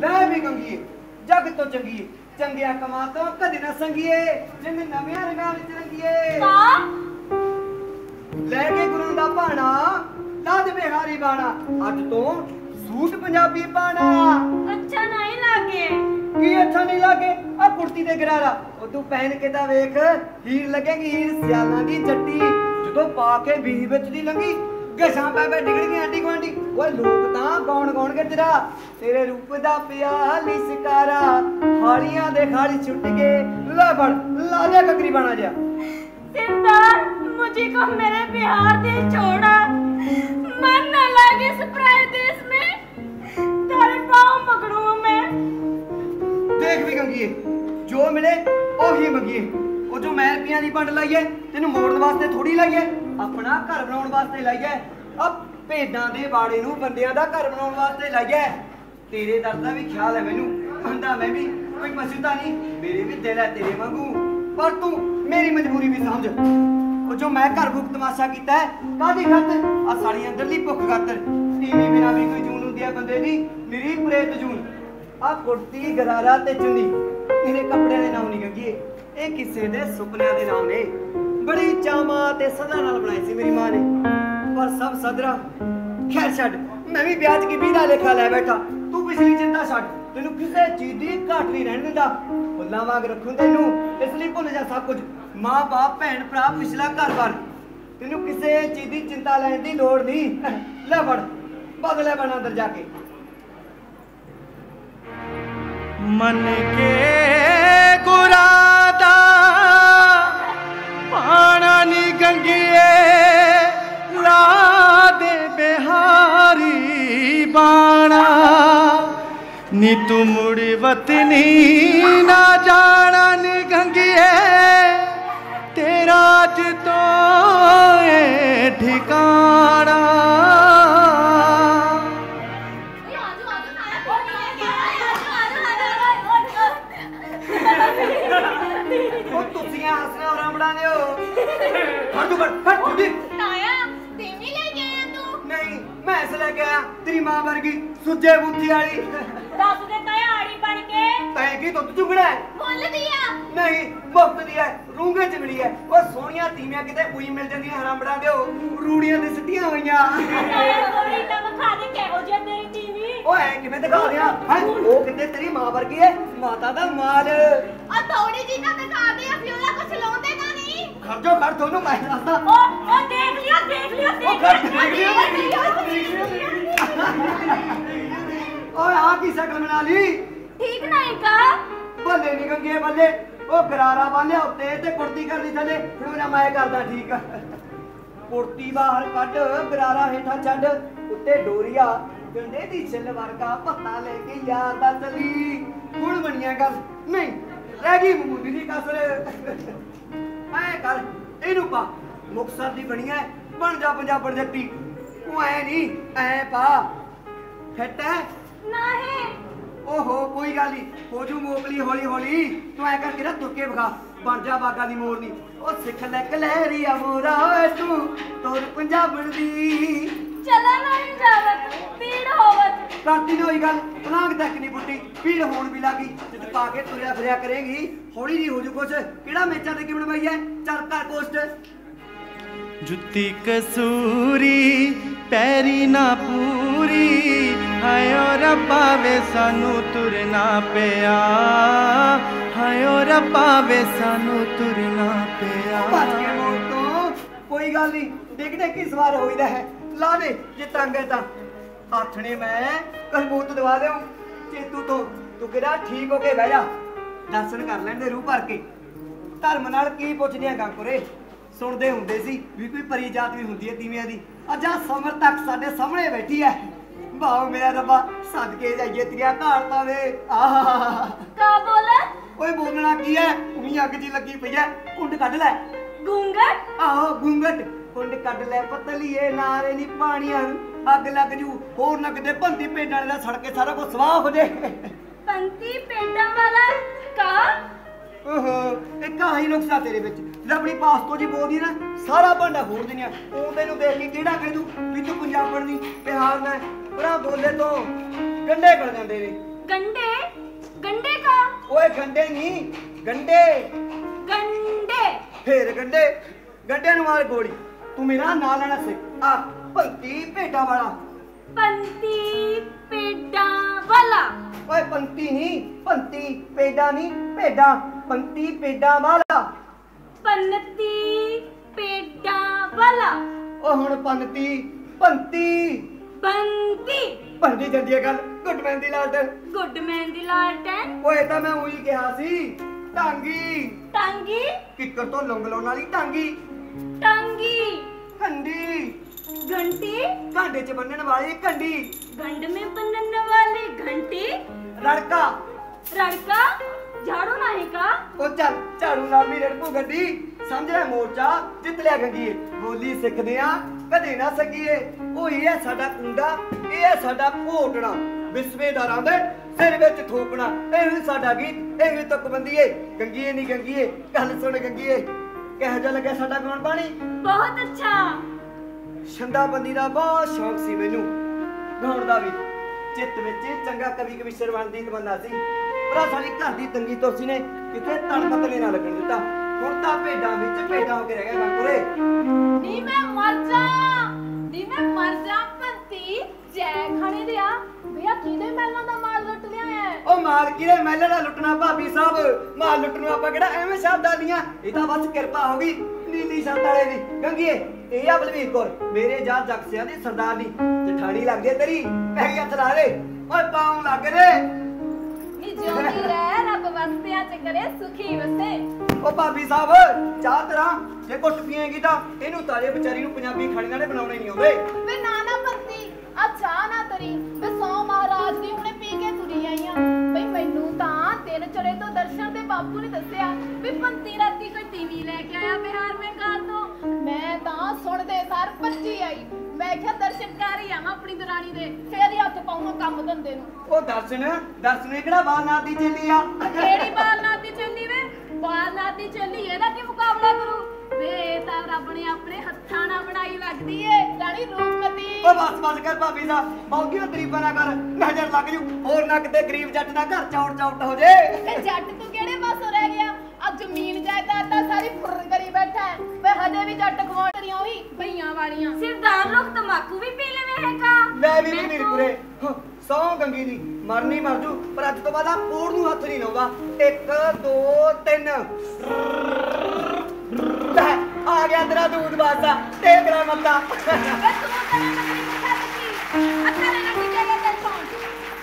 ਲੈ ਵੀ ਗੰਗੀਏ ਜਗ ਤੋਂ ਚੰਗੀਏ ਚੰਗਿਆ ਕਮਾ ਤੋਂ ਕਦੇ ਨਾ ਸੰਗੀਏ ਜਿੰਦ ਨਵਿਆਂ ਰੰਗਾਂ ਵਿੱਚ ਰੰਗੀਏ। ਲੈ ਕੇ ਗੁਰੂ ਦਾ ਭਾਣਾ ਲਾ ਦੇ ਬਿਹਾਰੀ ਬਾਣਾ ਅੱਜ ਤੋਂ ਸੂਟ ਪੰਜਾਬੀ ਪਾਣਾ ਅੱਛਾ ਨਹੀਂ ਲੱਗੇ। ਕੀ ਅੱਛਾ ਨਹੀਂ ਲੱਗੇ? ਆ ਕੁੜਤੀ ਤੇ ਗਰਾਰਾ ਉਹ ਤੂੰ ਪਹਿਨ ਕੇ ਤਾਂ ਵੇਖ ਹੀਰ ਲੱਗੇਗੀ ਹੀਰ ਸਿਆਲਾਂ ਦੀ ਜੱਟੀ। ਜਦੋਂ ਪਾ ਕੇ ਬੀਹ ਵਿੱਚ ਦੀ ਲੰਗੀ ਗਸਾਂ ਪੈ ਪੈ ਡਿਗੜ ਗਈ ਆਂਟੀ ਗੁਆਂਢੀ ਓਏ ਲੋਕ ਤਾਂ ਗਾਉਣ ਗਾਉਣਗੇ ਤੇਰਾ ਤੇਰੇ ਰੂਪ ਦਾ ਪਿਆ ਲਿਸਕਾਰਾ ਹਾਲੀਆਂ ਦੇ ਖਾਲੀ ਛੁੱਟ ਗਏ ਲੈ ਫੜ ਲਾ ਦੇ ਕਕਰੀ ਬਣਾ ਜਾ सिंदर मुझे को मेरे बिहार दे छोड़ा मन न लगे इस पराए देश में तेरे पाँव पकड़ू मैं ਦੇਖ ਵੀ ਗੰਗੀਏ ਜੋ ਮਿਲੇ ਉਹੀ ਮੰਗੀਏ ਉਹ ਜੋ ਮੈਂ ਰੁਪਈਆਂ ਦੀ ਵੰਡ ਲਾਈਏ, ਤੈਨੂੰ ਮੋੜਨ ਵਾਸਤੇ ਥੋੜੀ ਲਾਈਏ, ਆਪਣਾ ਘਰ ਬਣਾਉਣ ਵਾਸਤੇ ਲਾਈਏ। ਆ ਭੇਡਾਂ ਦੇ ਬਾੜੇ ਨੂੰ ਬੰਦਿਆਂ ਦਾ ਘਰ ਬਣਾਉਣ ਵਾਸਤੇ ਲਾਈਏ। ਤੇਰੇ ਦਰਦ ਦਾ ਵੀ ਖਿਆਲ ਹੈ ਮੈਨੂੰ। ਬੰਦਾ ਮੈਂ ਵੀ, ਕੋਈ ਪਸ਼ੂ ਨਹੀਂ? ਮੇਰੇ ਵੀ ਦਿਲ ਹੈ ਤੇਰੇ ਵਾਂਗੂ। ਪਰ ਤੂੰ ਮੇਰੀ ਮਜਬੂਰੀ ਵੀ ਸਮਝ। ਉਹ ਜੋ ਮੈਂ ਘਰ ਭੁੱਖ ਤਮਾਸ਼ਾ ਕੀਤਾ ਹੈ ਕਾਦੀ ਖਾਤਰ? ਆ ਸਾਲੀ ਅੰਦਰਲੀ ਭੁੱਖ ਖਾਤਰ। ਤੀਵੀਂ ਬਿਨਾ ਵੀ ਕੋਈ ਜੂਨ ਹੁੰਦੀ ਆ ਬੰਦੇ ਦੀ। ਮੇਰੀ ਪ੍ਰੇਤ ਜੂਨ। ਆ ਕੁੜਤੀ, ਗਰਾਰਾ ਤੇ ਚੁੰਨੀ। ਇਹਦੇ ਕੱਪੜਿਆਂ ਦੇ ਨਾਮ ਨਹੀਂ ਗੰਗੀਏ ਇਹ ਕਿਸੇ ਦੇ ਸੁਪਨਿਆਂ ਦੇ ਨਾਮ ਨੇ। ਬੜੀ ਚਾਵਾਂ ਤੇ ਸਦਾ ਨਾਲ ਬਣਾਈ ਸੀ ਮੇਰੀ ਮਾਂ ਨੇ। ਪਰ ਸਭ ਸਦਰਾ, ਖੈਰ ਛੱਡ, ਮੈਂ ਵੀ ਵਿਆਜ ਕੀ ਵੀਦਾ ਲੇਖਾ ਲੈ ਬੈਠਾ। ਤੂੰ ਪਿਛਲੀ ਚਿੰਤਾ ਛੱਡ, ਤੈਨੂੰ ਕਿਸੇ ਚੀਜ਼ ਦੀ ਘਾਟ ਨਹੀਂ ਰਹਿਣ ਦਿੰਦਾ। ਫੁੱਲਾਂ ਵਾਂਗ ਰੱਖੂੰ ਤੈਨੂੰ, ਇਸ ਲਈ ਭੁੱਲ ਜਾ ਸਭ ਕੁਝ। ਮਾਂ, ਬਾਪ, ਭੈਣ, ਭਰਾ, ਪਿਛਲਾ ਘਰ-ਬਾਰ। ਤੈਨੂੰ ਕਿਸੇ ਚੀਜ਼ ਦੀ ਚਿੰਤਾ ਲੈਣ ਦੀ ਲੋੜ ਨਹੀਂ। ਲੈ ਫੜ ਬਦਲੇ ਬਣ ਅੰਦਰ ਜਾ ਕੇ। ਮਨ ਕੇ ਗੁਰਾਦਾ ਜਾਣਾ ਨੀ ਗੰਗੀਏ ਲਾ ਦੇ ਬਿਹਾਰੀ ਬਾਣਾ। ਨੀ ਤੂੰ ਮੁੜੀ ਵਤਨੀ, ਨਾ ਜਾਣਾ ਨੀ ਗੰਗੀਏ, ਤੇਰਾ ਅੱਜ ਠਿਕਾਣਾ। ਤੂੰ ਫੜ ਫੜ ਛੁੱਟੀ ਨਹੀਂ ਮੈਂ ਇਸ ਲੈ ਕੇ ਆਇਆ ਤੇਰੀ ਮਾਂ ਵਰਗੀ ਸੁੱਜੇ ਬੁੱਧੀ ਵਾਲੀ। ਦੱਸ ਦੇ ਤੈਆਰੀ ਬਣ ਕੇ। ਤੈਂ ਕੀ ਦੁੱਧ ਚੁਗਣਾ ਹੈ? ਨਹੀਂ ਮੁਫਤ ਦੀ ਹੈ ਰੂੰਗੇ ਚ ਮਿਲੀ ਹੈ। ਉਹ ਸੋਹਣੀਆਂ ਤੀਵੀਆਂ ਕਿਤੇ ਉਹੀ ਮਿਲ ਜਾਂਦੀਆਂ ਹਰਾਮੜਾਂ ਦਿਓ। ਰੂੜੀਆਂ ਤੇ ਸਿੱਟੀਆਂ ਹੋਈਆਂ। ਥੋੜੀ ਤਾਂ ਵਿਖਾ ਦੇ ਕਿਹੋ ਜਿਹਾ ਤੇਰੀ ਟੀਵੀ ਉਹ ਐ ਕਿਵੇਂ ਦਿਖਾ ਦਿਆਂ? ਹੈ? ਉਹ ਕਿਤੇ ਤੇਰੀ ਮਾਂ ਵਰਗੀ ਹੈ ਮਾਤਾ ਦਾ ਮਾਲ। ਖਰਜੋ ਖਰ ਤੁਹਾਨੂੰ ਮੈਂ ਦੱਸਦਾ ਉਹ ਉਹ ਦੇਖ ਲਿਆ ਦੇਖ ਉਹ ਦੇਖ ਖਰ ਦੇਖ ਲਿਆ ਓਏ ਆ ਕੀ ਸ਼ਕਲ ਬਣਾ ਲਈ? ਠੀਕ ਨਹੀਂ ਕਾ? ਬੱਲੇ ਨਹੀਂ ਗੰਗੇ ਬੱਲੇ। ਉਹ ਗਰਾਰਾ ਬੰਨਿਆ ਉੱਤੇ ਤੇ ਕੁੜਤੀ ਕਰਦੀ ਥੱਲੇ। ਫਿਰ ਨਾ ਮੈਂ ਕਰਦਾ ਠੀਕ। ਕੁੜਤੀ ਬਾਹਰ ਕੱਢ ਗਰਾਰਾ ਹੇਠਾਂ ਛੱਡ। ਉੱਤੇ ਡੋਰੀਆ ਗੰਡੇ ਦੀ ਛਿੱਲ ਵਰਗਾ ਪੱਤਾ ਲੈ ਕੇ ਯਾਦ ਦਾ ਚਲੀ ਹੁਣ ਬਣੀਆਂ ਗੱਲ। ਨਹੀਂ ਰਹਿ ਗਈ ਮਮੂਦੀ ਦੀ ਕਸਰ। ਐ ਕਰ ਇਹਨੂੰ ਪਾ। ਮੁਕਸਰ ਦੀ ਬਣੀਆਂ ਬਣ ਜਾ ਪੰਜਾਬਣ ਜੱਟੀ ਤੂੰ ਐ ਨਹੀਂ ਐ ਪਾ। ਫਿੱਟ ਹੈ ਨਹੀਂ। ਓਹੋ ਕੋਈ ਗੱਲ ਨਹੀਂ ਹੋ ਜੂ ਮੋਕਲੀ ਹੌਲੀ ਹੌਲੀ। ਤੂੰ ਐ ਕਰਕੇ ਨਾ ਤੁਰਕੇ ਵਿਖਾ। ਬਣ ਜਾ ਬਾਗਾ ਦੀ ਮੋਰਨੀ ਉਹ ਸਿੱਖ ਲੈ ਕਲਹਿਰੀ ਆ ਮੋਰਾ ਤੂੰ। ਤੋਰ ਪੰਜਾਬਣ ਦੀ। ਚਲਾ ਨਹੀਂ ਜਾਵਤ ਪੀੜ ਹੋਵਤ। ਕਰਤੀ ਨਾ ਹੋਈ ਗੱਲ ਪਲਾਂਗ ਤੱਕ ਨਹੀਂ ਬੁੱਟੀ ਭੀੜ ਹੋਣ ਵੀ ਲੱਗੀ ਜਦ ਪਾ ਕੇ ਤੁਰਿਆ ਫਿਰਿਆ ਕਰੇਗੀ ਹੌਲੀ ਨਹੀਂ ਹੋ ਜੂ ਕੁਛ। ਕਿਹੜਾ ਮੇਚਾਂ ਤੇ ਕਿਵੇਂ ਬਈ ਐ? ਚੱਲ ਕਰ ਕੋਸਟ। ਜੁੱਤੀ ਕਸੂਰੀ ਪੈਰੀ ਨਾ ਪੂਰੀ। ਹਾਇਓ ਰੱਬਾ ਵੇ ਸਾਨੂੰ ਤੁਰਨਾ ਪਿਆ। ਹਾਇਓ ਰੱਬਾ ਵੇ ਸਾਨੂੰ ਤੁਰਨਾ ਪਿਆ। ਭੱਜ ਕੇ ਕੋਈ ਗੱਲ ਨਹੀਂ ਡਿੱਗ ਡਿੱਗ ਕੇ ਸਵਾਰ ਹੋਈਦਾ ਹੈ। ਲਾ ਦੇ ਜੇ ਤੰਗ ਹੈ ਤਾਂ। ਆਥਣੇ ਮੈਂ ਕਲਬੂਤ ਦਵਾ ਦਿਓ ਚੇਤੂ ਤੋਂ ਤੂੰ ਕਿਹੜਾ ਠੀਕ ਹੋ ਕੇ ਬਹਿ ਜਾ। ਦਰਸ਼ਨ ਕਰ ਲੈਂਦੇ ਰੂਹ ਭਰ ਕੇ। ਧਰਮ ਨਾਲ ਕੀ ਪੁੱਛਦੀਆਂ ਗਾਂਕੁਰੇ ਸੁਣਦੇ ਹੁੰਦੇ ਸੀ ਵੀ ਕੋਈ ਪਰੀ ਜਾਤ ਵੀ ਹੁੰਦੀ ਹੈ ਤੀਵਿਆਂ ਦੀ। ਅੱਜ ਆ ਸਮਰ ਤੱਕ ਸਾਡੇ ਸਾਹਮਣੇ ਬੈਠੀ ਹੈ। ਬਾਉ ਮੇਰਾ ਰੱਬਾ ਸਦਕੇ ਜਾਈਏ ਤੀਆਂ ਘਾਲ ਪਾਵੇ ਆਹ। ਕਾ ਬੋਲੇ? ਓਏ ਬੋਲਣਾ ਕੀ ਹੈ? ਉਮੀ ਅੱਗ ਜੀ ਲੱਗੀ ਪਈ ਹੈ। ਕੁੰਡ ਕੱਢ ਲੈ। ਗੁੰਗਟ? ਆਹੋ ਗੁੰਗਟ। ਕੁੰਡ ਕੱਢ ਲੈ ਪਤਲੀਏ ਨਾਰੇ ਨਹੀਂ ਪਾਣੀ ਅੱਗ ਲੱਗ ਜੂ ਹੋਰ ਨਾ ਕਿਤੇ ਭੰਦੀ ਪਿੰਡਾਂ ਵਾਲੇ ਦਾ ਸੜ ਸਾਰਾ ਕੁਝ ਸਵਾਹ ਹੋ ਜੇ ਭੰਦੀ ਪਿੰਡਾਂ ਵਾਲਾ ਕਾ ਓਹੋ ਇੱਕ ਆਹੀ ਨੁਕਸਾ ਤੇਰੇ ਵਿੱਚ। ਜਿਹੜਾ ਆਪਣੀ ਪਾਸਤੋ ਜੀ ਬੋਲਦੀ ਨਾ ਸਾਰਾ ਭਾਂਡਾ ਫੋੜ ਦਿੰਿਆ ਉਹ ਤੈਨੂੰ ਦੇਖ ਕੇ ਕਿਹੜਾ ਕਹਿ ਦੂ ਵੀ ਤੂੰ ਪੰਜਾਬਣ ਦੀ ਬਿਹਾਰ ਦਾ ਭਰਾ ਬੋਲੇ ਤੋਂ ਗੰਡੇ ਗਲ ਜਾਂਦੇ ਨੇ। ਗੰਡੇ? ਗੰਡੇ ਕਾ ਓਏ ਗੰਡੇ ਨਹੀਂ ਗੰਡੇ। ਗੰਡੇ। ਫੇਰ ਗੰਡੇ। ਗੰਡੇ ਨੂੰ ਮਾਰ ਗੋਲੀ। ਤੂੰ ਮੇਰਾ ਨਾਂ ਲੈਣਾ ਸਿੱਖ ਆ ਭੰਤੀ ਭੇਡਾਂ ਵਾਲਾ? ਪੰਤੀ ਪੇਡਾਂ ਵਾਲਾ। ਓਏ ਪੰਤੀ ਨਹੀਂ ਪੰਤੀ ਪੇਡਾਂ ਨਹੀਂ ਭੇਡਾਂ ਪੰਤੀ ਪੇਡਾਂ ਵਾਲਾ। ਪੰਤੀ ਪੇਡਾਂ ਵਾਲਾ। ਓ ਹੁਣ ਪੰਤੀ ਪੰਤੀ। ਬੰਤੀ ਭੰਦੀ ਜਾਂਦੀ ਗੱਲ ਗੁੱਡਮੈਨ ਦੀ ਲਾਲਟਨ ਗੁੱਡਮੈਨ ਦੀ ਲਾਲਟਨ ਓਏ ਤਾਂ ਮੈਂ ਉਹੀ ਕਿਹਾ ਸੀ ਟਾਂਗੀ। ਟਾਂਗੀ? ਕਿੱਕਰ ਤੋਂ ਲੰਗ ਲਾਉਣ ਵਾਲੀ ਟਾਂਗੀ घंटी ਘਾਂਡੇ 'ਚ ਬੰਨਣ ਵਾਲੀ ਕੰਡੀ गंड में बनने वाली घंटी ਰੜਕਾ रड़का झाड़ू नहीं का ਉਹ ਚੱਲ ਝਾੜੂ ਨਾਲ ਵੀ ਰੜਕੂ ਗੱਡੀ ਸਮਝ ਲੈ ਮੋਰਚਾ ਜਿੱਤ ਲਿਆ ਗੰਗੀਏ ਬੋਲੀ ਸਿੱਖਦੇ ਆ ਕਦੇ ਨਾ ਸਕੀਏ ਉਹ ਇਹ ਹੈ ਸਾਡਾ ਕੁੰਡਾ ਇਹ ਹੈ ਸਾਡਾ ਘੋਟਣਾ ਵਿਸਵੇਦਾਰਾਂ ਦੇ ਸਿਰ ਵਿੱਚ ਥੋਪਣਾ ਇਹ ਵੀ ਸਾਡਾ ਗੀਤ ਇਹ ਵੀ ਤੁਕਬੰਦੀਏ ਗੰਗੀਏ ਨਹੀਂ ਗੰਗੀਏ ਗੱਲ ਸੁਣ ਗੰਗੀਏ ਕਿਹੋ ਜਿਹਾ ਲੱਗਿਆ ਸਾਡਾ ਗਾਉਣ ਪਾਣੀ बहुत अच्छा ਛੰਦਾਬੰਦੀ ਦਾ ਬਹੁਤ ਸ਼ੌਂਕ ਸੀ ਮੈਨੂੰ। ਗਾਉਣ ਦਾ ਵੀ। ਚਿੱਤ ਵਿੱਚ ਚੰਗਾ ਕਵੀ ਕਵੀਸ਼ਰ ਬਣਨ ਦੀ ਤਮੰਨਾ ਸੀ। ਪਰ ਸਾਡੀ ਘਰ ਦੀ ਤੰਗੀ ਤੋਸੀ ਨੇ ਕਿਤੇ ਤਣ ਪਤਲੇ ਨਾ ਲੱਗਣ ਦਿੱਤਾ। ਹੁਣ ਤਾਂ ਭੇਡਾਂ ਵਿੱਚ ਭੇਡਾਂ ਹੋ ਕੇ ਰਹਿ ਗਿਆ ਗੰਗੂਰੇ ਨੀ ਮੈਂ ਮਰ ਜਾ। ਨੀ ਮੈਂ ਮਰ ਜਾ ਪੰਤੀ ਜੈ ਖਾਣੇ ਦਿਆ ਭਈਆ ਕਿਹਦੇ ਮਹਿਲਾਂ ਦਾ ਮਾਲ ਲੁੱਟ ਲਿਆ ਹੈ ਉਹ ਮਾਲ ਕਿਰੇ ਮਹਿਲੇ ਦਾ ਲੁੱਟਣਾ ਭਾਬੀ ਸਾਹਿਬ? ਮਾਲ ਲੁੱਟਣ ਨੂੰ ਆਪਾਂ ਕਿਹੜਾ ਐਵੇਂ ਸ਼ਬਦਾਂ ਦੀਆਂ ਇਹ ਤਾਂ ਬਸ ਕਿਰਪਾ ਹੋ ਗਈ। ਨੀਲੀ ਸੰਤ ਵਾਲੇ ਦੀ। ਗੰਗੀਏ ਇਹ ਆ ਬਲਵੀਰ ਕੌਰ ਮੇਰੇ ਜਾ ਜਗਸਿਆਂ ਦੀ ਸਰਦਾਰਨੀ ਜਠਾਣੀ ਲੱਗਦੀ ਹੈ ਤੇਰੀ ਪੈਰੀ ਹੱਥ ਲਾ ਦੇ ਓਏ ਪਾਉਂ ਲੱਗ ਰੇ ਨੀ ਜਿਉਂਦੀ ਰਹਿ ਰੱਬ ਵਸਤਿਆਂ ਚ ਕਰੇ ਸੁਖੀ ਵਸੇ। ਉਹ ਭਾਬੀ ਸਾਹਿਬ ਚਾਹ ਤਰਾ ਜੇ ਘੁੱਟ ਪੀਏਗੀ ਤਾਂ ਇਹਨੂੰ ਤਾਰੇ ਵਿਚਾਰੀ ਨੂੰ ਪੰਜਾਬੀ ਖਾਣੀਆਂ ਨੇ ਬਣਾਉਣੇ ਨਹੀਂ ਆਉਂਦੇ। ਵੇ ਨਾ ਨਾ ਪੰਤੀ ਆ ਚਾਹ ਨਾ ਤਰੀ ਦਿਨ ਚੜੇ ਤੋਂ ਦਰਸ਼ਨ ਦੇ ਬਾਪੂ ਨੇ ਦੱਸਿਆ ਵੀ ਪੰਤੀ ਰਾਤੀ ਕੋਈ ਟੀਵੀ ਲੈ ਕੇ ਆਇਆ ਬਿਹਾਰ ਮੇਂ ਤੋਂ। ਮੈਂ ਤਾਂ ਸੁਣਦੇ ਸਾਰ ਭੱਜੀ ਆਈ। ਮੈਂ ਕਿਹਾ ਦਰਸ਼ਨ ਕਰ ਹੀ ਆਵਾਂ ਆਪਣੀ ਦਰਾਣੀ ਦੇ। ਫੇਰ ਹੀ ਹੱਥ ਪਾਉਣਾ ਕੰਮ ਧੰਦੇ ਨੂੰ। ਉਹ ਦਰਸ਼ਨ ਦਰਸ਼ਨ ਕਿਹੜਾ ਬਾਲਨਾਥ ਦੀ ਚੱਲੀ ਆ? ਕਿਹੜੀ ਬਾਲਨਾਥ ਦੀ ਚੱਲੀ ਵੇ? ਬਾਲਨਾਥ ਦੀ ਚੱਲੀ ਇਹਦਾ ਕੀ ਮੁਕਾਬਲਾ ਕਰੂ? ਵੇ ਤਾਂ ਰੱਬ ਨੇ ਆਪਣੇ ਹੱਥਾਂ ਨਾਲ ਬਣਾਈ ਲੱਗਦੀ ਏ ਰਾਣੀ ਰੂਪਮਤੀ ਉਹ ਬਸ ਬਸ ਕਰ ਭਾਬੀ ਸਾਹਿਬ ਬਹੁਤੀਆਂ ਤਰੀਫਾਂ ਨਾ ਕਰ ਨਜ਼ਰ ਲੱਗ ਜੂ ਹੋਰ ਨਾ ਕਿਤੇ ਗਰੀਬ ਜੱਟ ਦਾ ਘਰ ਚੌੜ ਚੌਟ ਹੋ ਜੇ। ਵੇ ਜੱਟ ਤੂੰ ਕਿਹੜੇ ਪਾਸੋਂ ਰਹਿ ਗਿਆ? ਆ ਜ਼ਮੀਨ ਜਾਇਦਾਦ ਤਾਂ ਸਾਰੀ ਫੁਰ ਕਰੀ ਬੈਠਾ ਹੈ। ਵੇ ਹਜੇ ਵੀ ਜੱਟ ਖਵਾਉਣੀਆਂ ਉਹੀ ਭਈਆਂ ਵਾਲੀਆਂ। ਸਿਰਦਾਰ ਲੋਕ ਤਮਾਕੂ ਵੀ ਪੀ ਲਵੇ ਹੈ ਕਾ ਲੈ ਵੀ ਮੈਂ ਨਹੀਂ ਤੂੰ- ਪੂਰੇ। ਸੌ ਗੰਗੀ ਦੀ ਮਰਨੀ ਮਰ ਜੂ ਪਰ ਅੱਜ ਤੋਂ ਬਾਅਦ ਆ ਪੂੜ ਨੂੰ ਹੱਥ ਨਹੀਂ ਲਾਉਂਦਾ। 1 2 3 ਲੈ ਆ ਗਿਆ ਤੇਰਾ ਦੂਧ ਬਾਸਾ ਤੇ ਤੇਰਾ ਮੱਤਾ ਤੂੰ ਤਾਂ ਦਿੱਤੀ ਤੇ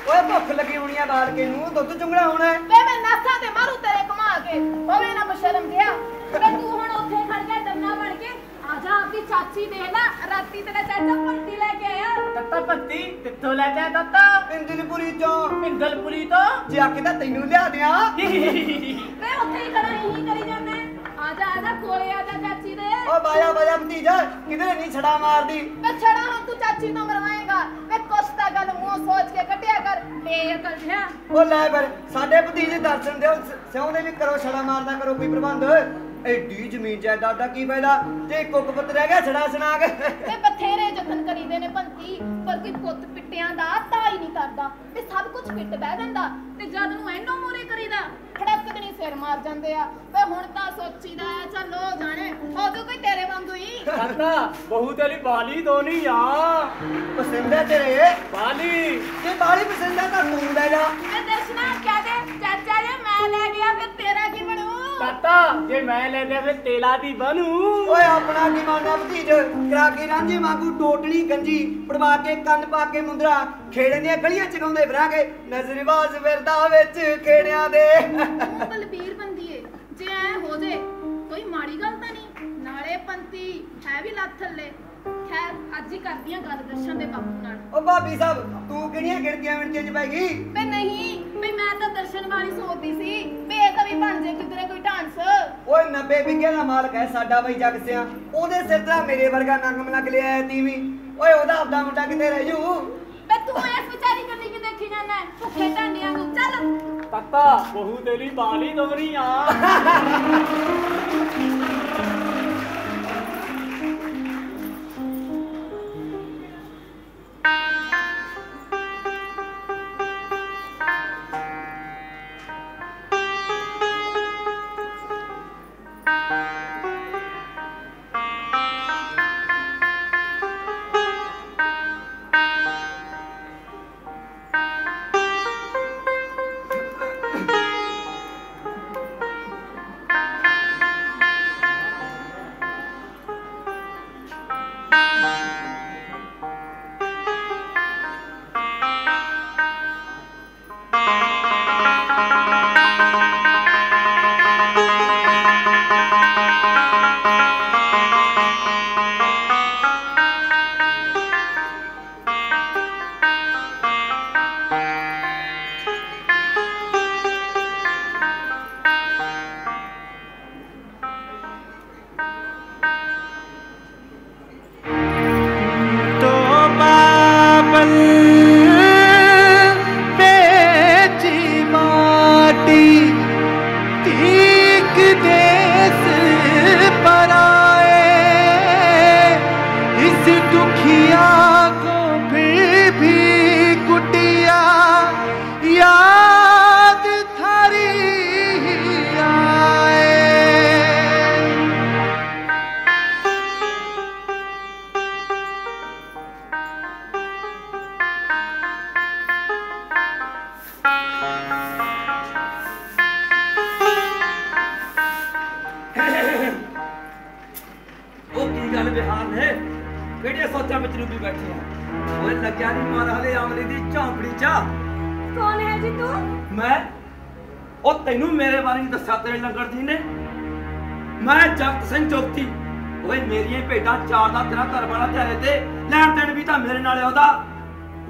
ਓਏ ਭੁੱਖ ਲੱਗੀ ਹੋਣੀ ਆ ਬਾਲ ਕੇ ਨੂੰ ਦੁੱਧ ਚੁੰਗਣਾ ਹੋਣਾ। ਵੇ ਮੈਂ ਨਾਸਾਂ ਤੇ ਮਾਰੂ ਤੇਰੇ ਕਮਾ ਕੇ ਹੋਵੇ ਨਾ ਬਸ਼ਰਮ ਜਿਆ ਵੇ ਤੂੰ ਹੁਣ ਉੱਥੇ ਖੜ ਕੇ ਡੰਨਾ ਬਣ ਕੇ ਆ ਜਾ ਆਪਣੀ ਚਾਚੀ ਦੇਖ ਲੈ ਰਾਤੀ ਤੇਰਾ ਚਾਚਾ ਪੱਤੀ ਲੈ ਕੇ ਆਇਆ। ਤੱਤਾ ਪੱਤੀ ਕਿੱਥੋਂ ਲੈ ਜਾ ਤੱਤਾ ਇੰਦਲਪੁਰੀ ਚੋਂ ਪਿੰਗਲਪੁਰੀ ਤੋਂ? ਜੇ ਆਖੇ ਤਾਂ ਤੈਨੂੰ ਲਿਆ ਦਿਆਂ। ਵੇ ਉੱਥੇ ਹੀ ਖੜਾ ਹੀ ਕਰੀ ਜਾਂਦਾ ਆ ਜਾ ਆ ਜਾ ਕੋਲੇ ਆ ਜਾ ਚਾਚੀ ਦੇ। ਓ ਬਾਇਆ ਬਾਇਆ ਭਤੀਜਾ ਕਿਧਰੇ ਨਹੀਂ ਛੜਾ ਮਾਰਦੀ? ਵੇ ਛੜਾ ਹੁਣ ਤੂੰ ਚਾਚੀ ਤੋਂ ਮਰਵਾਏਗਾ। ਵੇ ਕੁਛ ਤਾਂ ਗੱਲ ਮੂੰਹ ਸੋਚ ਕੇ ਕੱਢਿਆ ਕਰ। ਬੇਅਕਲ ਜਿਹਾ ਓ ਲੈ ਫਿਰ ਸਾਡੇ ਭਤੀਜੇ ਦਰਸ਼ਨ ਦਿਓ ਸਿਉਂ ਦੇ ਵੀ ਕਰੋ ਛੜਾ ਮਾਰਦਾ ਕਰੋ ਕੋਈ ਪ੍ਰਬੰਧ। ਐਡੀ ਜ਼ਮੀਨ ਜਾਇਦਾਦ ਦਾ ਕੀ ਫਾਇਦਾ? ਤੇ ਕੁੱਕ ਪੁੱਤ ਰਹਿ ਗਿਆ ਛੜਾ ਸਨਾਗ। ਵੇ ਬਥੇਰੇ ਯਤਨ ਕਰੀਦੇ ਨੇ ਭੰਤੀ ਪਰ ਕੋਈ ਪੁੱਤ ਪਿੱਟਿਆਂ ਦਾ ਤਾਂ ਹੀ ਨਹੀਂ ਕਰਦਾ ਤੇ ਸਭ ਕੁਝ ਪਿੱਟ ਬਹਿ ਜਾਂਦਾ ਤੇ ਜਦ ਨੂੰ ਇਹਨੋਂ ਮੂਰੇ ਕਰੀਦਾ ਖੜਕ ਨਹੀਂ ਸਿਰ ਮਾਰ ਜਾਂਦੇ ਆ। ਵੇ ਹੁਣ ਤਾਂ ਸੋਚੀਦਾ ਆ ਚੱਲੋ ਜਾਣੇ ਉਦੋਂ ਕੋਈ ਤੇਰੇ ਵਾਂਗੂ ਹੀ। ਤੱਤਾ ਬਹੂ ਤੇਰੀ ਬਾਲੀ ਤੋਂ ਨਹੀਂ ਆ। ਪਸੰਦ ਹੈ ਤੇਰੇ? ਬਾਲੀ। ਜੇ ਬਾਲੀ ਪਸੰਦ ਹੈ ਤਾਂ ਤੂੰ ਲੈ ਜਾ। ਵੇ ਦਰਸ਼ਨਾ ਕਹਦੇ ਚਾਚਾ ਜੇ ਮੈਂ ਲੈ ਗਿਆ ਫਿਰ ਤੇਰਾ ਕੀ ਬਣੂ? ਤੱਤਾ ਜੇ ਮੈਂ ਲੈ ਲਿਆ ਫਿਰ ਤੇਲਾ ਦੀ ਬਣੂ। ਓਏ ਆਪਣਾ ਕੀ ਮੰਨਦਾ ਭਤੀਜ? ਕਰਾ ਕੇ ਰਾਂਝੇ ਵਾਂਗੂ ਟੋਟਲੀ ਗੰਜੀ ਪੜਵਾ ਕੇ ਕੰਨ ਪਾ ਕੇ ਮੁੰਦਰਾ। ਖੇੜੇ ਦੀਆਂ ਗਲੀਆਂ ਚ ਗਾਉਂਦੇ ਫਿਰਾਂਗੇ ਨਜ਼ਰਬਾਜ਼ ਫਿਰਦਾ ਵਿੱਚ ਖੇੜਿਆਂ ਦੇ। ਤੂੰ ਬਲਬੀਰ ਬੰਦੀਏ ਜੇ ਐ ਹੋ ਜੇ ਕੋਈ ਮਾੜੀ ਗੱਲ ਤਾਂ ਨਹੀਂ? ਨਾਲੇ ਪੰਤੀ ਹੈ ਵੀ ਲੱਤ ਥੱਲੇ। ਖੈਰ ਅੱਜ ਹੀ ਕਰਦੀਆਂ ਗੱਲ ਦਰਸ਼ਨ ਦੇ ਬਾਪੂ ਨਾਲ। ਓ ਭਾਬੀ ਸਾਹਿਬ ਤੂੰ ਕਿਹੜੀਆਂ ਗਿਣਤੀਆਂ ਮਿੰਟੀਆਂ ਚ ਪੈ ਗਈ? ਨਹੀਂ ਵੀ ਮੈਂ ਤਾਂ ਦਰਸ਼ਨ ਵਾਲੀ ਸੋਚਦੀ ਸੀ ਵੀ ਇਹ ਤਾਂ ਵੀ ਬਣ ਜੇ ਕਿਧਰੇ ਕੋਈ ਢਾਂਸ ਓਏ 90 ਵਿਗੇ ਦਾ ਮਾਲਕ ਹੈ ਸਾਡਾ ਬਈ ਜਗ ਸਿਆ। ਉਹਦੇ ਸਿਰ ਤੇ ਮੇਰੇ ਵਰਗਾ ਨੰਗ ਮਲਕ ਲਿਆ ਤੀਵੀਂ। ਓਏ ਉਹਦਾ ਆਪਦਾ ਮੁੰਡਾ ਕਿੱਥੇ ਰਹਿ ਜੂ? ਵੇ ਤੂੰ ਇਸ ਵਿਚਾਰੀ ਗੱਲੀ ਕਿ ਦੇਖੀ ਜਾਂਦਾ? ਭੁੱਖੇ ਢਾਂਡਿਆਂ ਨੂੰ। ਚੱਲ। ਤੱਤਾ ਬਹੂ ਤੇਰੀ ਬਾਲੀ ਆ।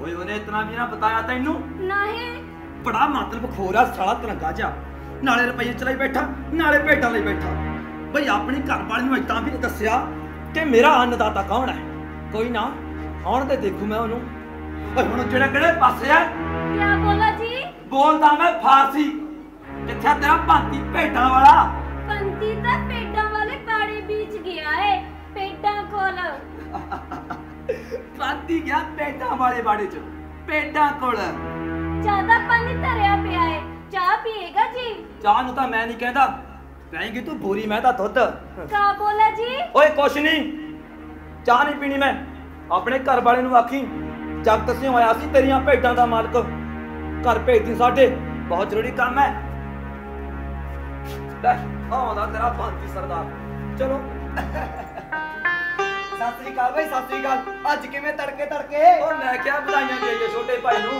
ਓਏ ਉਹਨੇ ਇਤਨਾ ਵੀ ਨਾ ਬਤਾਇਆ ਤੈਨੂੰ? ਨਹੀਂ। ਬੜਾ ਮਤਲਬ ਖੋਰਾ ਸਾਲਾ ਤਰੰਗਾ ਜਾ ਨਾਲੇ ਰੁਪਈਏ ਚਲਾਈ ਬੈਠਾ ਨਾਲੇ ਭੇਡਾਂ ਲਈ ਬੈਠਾ। ਬਈ ਆਪਣੀ ਘਰ ਵਾਲੀ ਨੂੰ ਇਦਾਂ ਵੀ ਦੱਸਿਆ ਕਿ ਮੇਰਾ ਅੰਨਦਾਤਾ ਕੌਣ ਹੈ? ਕੋਈ ਨਾ ਆਉਣ ਤੇ ਦੇਖੂ ਮੈਂ ਉਹਨੂੰ। ਓਏ ਹੁਣ ਜਿਹੜਾ ਕਿਹੜੇ ਪਾਸੇ ਆ? ਕੀ ਬੋਲਾ ਜੀ? ਬੋਲਦਾ ਮੈਂ ਫਾਰਸੀ। ਕਿੱਥੇ ਤੇਰਾ ਭਾਂਤੀ ਭੇਡਾਂ ਵਾਲਾ? ਪੰਤੀ ਤਾਂ ਭੇਡਾਂ ਵਾਲੇ ਬਾੜੇ ਵਿੱਚ ਗਿਆ ਏ ਭੇਡਾਂ ਕੋਲ। ਕਾਂਤੀ ਗਿਆ ਪੇਡਾਂ ਵਾਲੇ ਬਾੜੇ ਚ ਪੇਡਾਂ ਕੋਲ। ਜ਼ਿਆਦਾ ਪਾਣੀ ਧਰਿਆ ਪਿਆ ਏ ਚਾਹ ਪੀਏਗਾ ਜੀ? ਚਾਹ ਨੂੰ ਤਾਂ ਮੈਂ ਨਹੀਂ ਕਹਿੰਦਾ। ਕਹੇਂਗੀ ਤੂੰ ਬੋਰੀ ਮੈਂ ਤਾਂ ਦੁੱਧ। ਕਾ ਬੋਲਾ ਜੀ? ਓਏ ਕੁਛ ਨਹੀਂ। ਚਾਹ ਨਹੀਂ ਪੀਣੀ ਮੈਂ। ਆਪਣੇ ਘਰ ਵਾਲੇ ਨੂੰ ਆਖੀ ਜਗਤ ਸਿੰਘ ਆਇਆ ਸੀ ਤੇਰੀਆਂ ਭੇਡਾਂ ਦਾ ਮਾਲਕ। ਘਰ ਭੇਜਦੀ ਸਾਡੇ ਬਹੁਤ ਜ਼ਰੂਰੀ ਕੰਮ ਹੈ। ਲੈ ਆਉਂਦਾ ਤੇਰਾ ਭਾਂਤੀ ਸਰਦਾਰ। ਚਲੋ। ਸਤਿ ਸ੍ਰੀ ਅਕਾਲ ਭਾਈ ਸਤਿ ਸ੍ਰੀ ਅਕਾਲ। ਅੱਜ ਕਿਵੇਂ ਤੜਕੇ ਤੜਕੇ? ਉਹ ਲੈ ਕੇ ਆ ਵਧਾਈਆਂ ਦੇਈਏ ਛੋਟੇ ਭਾਈ ਨੂੰ।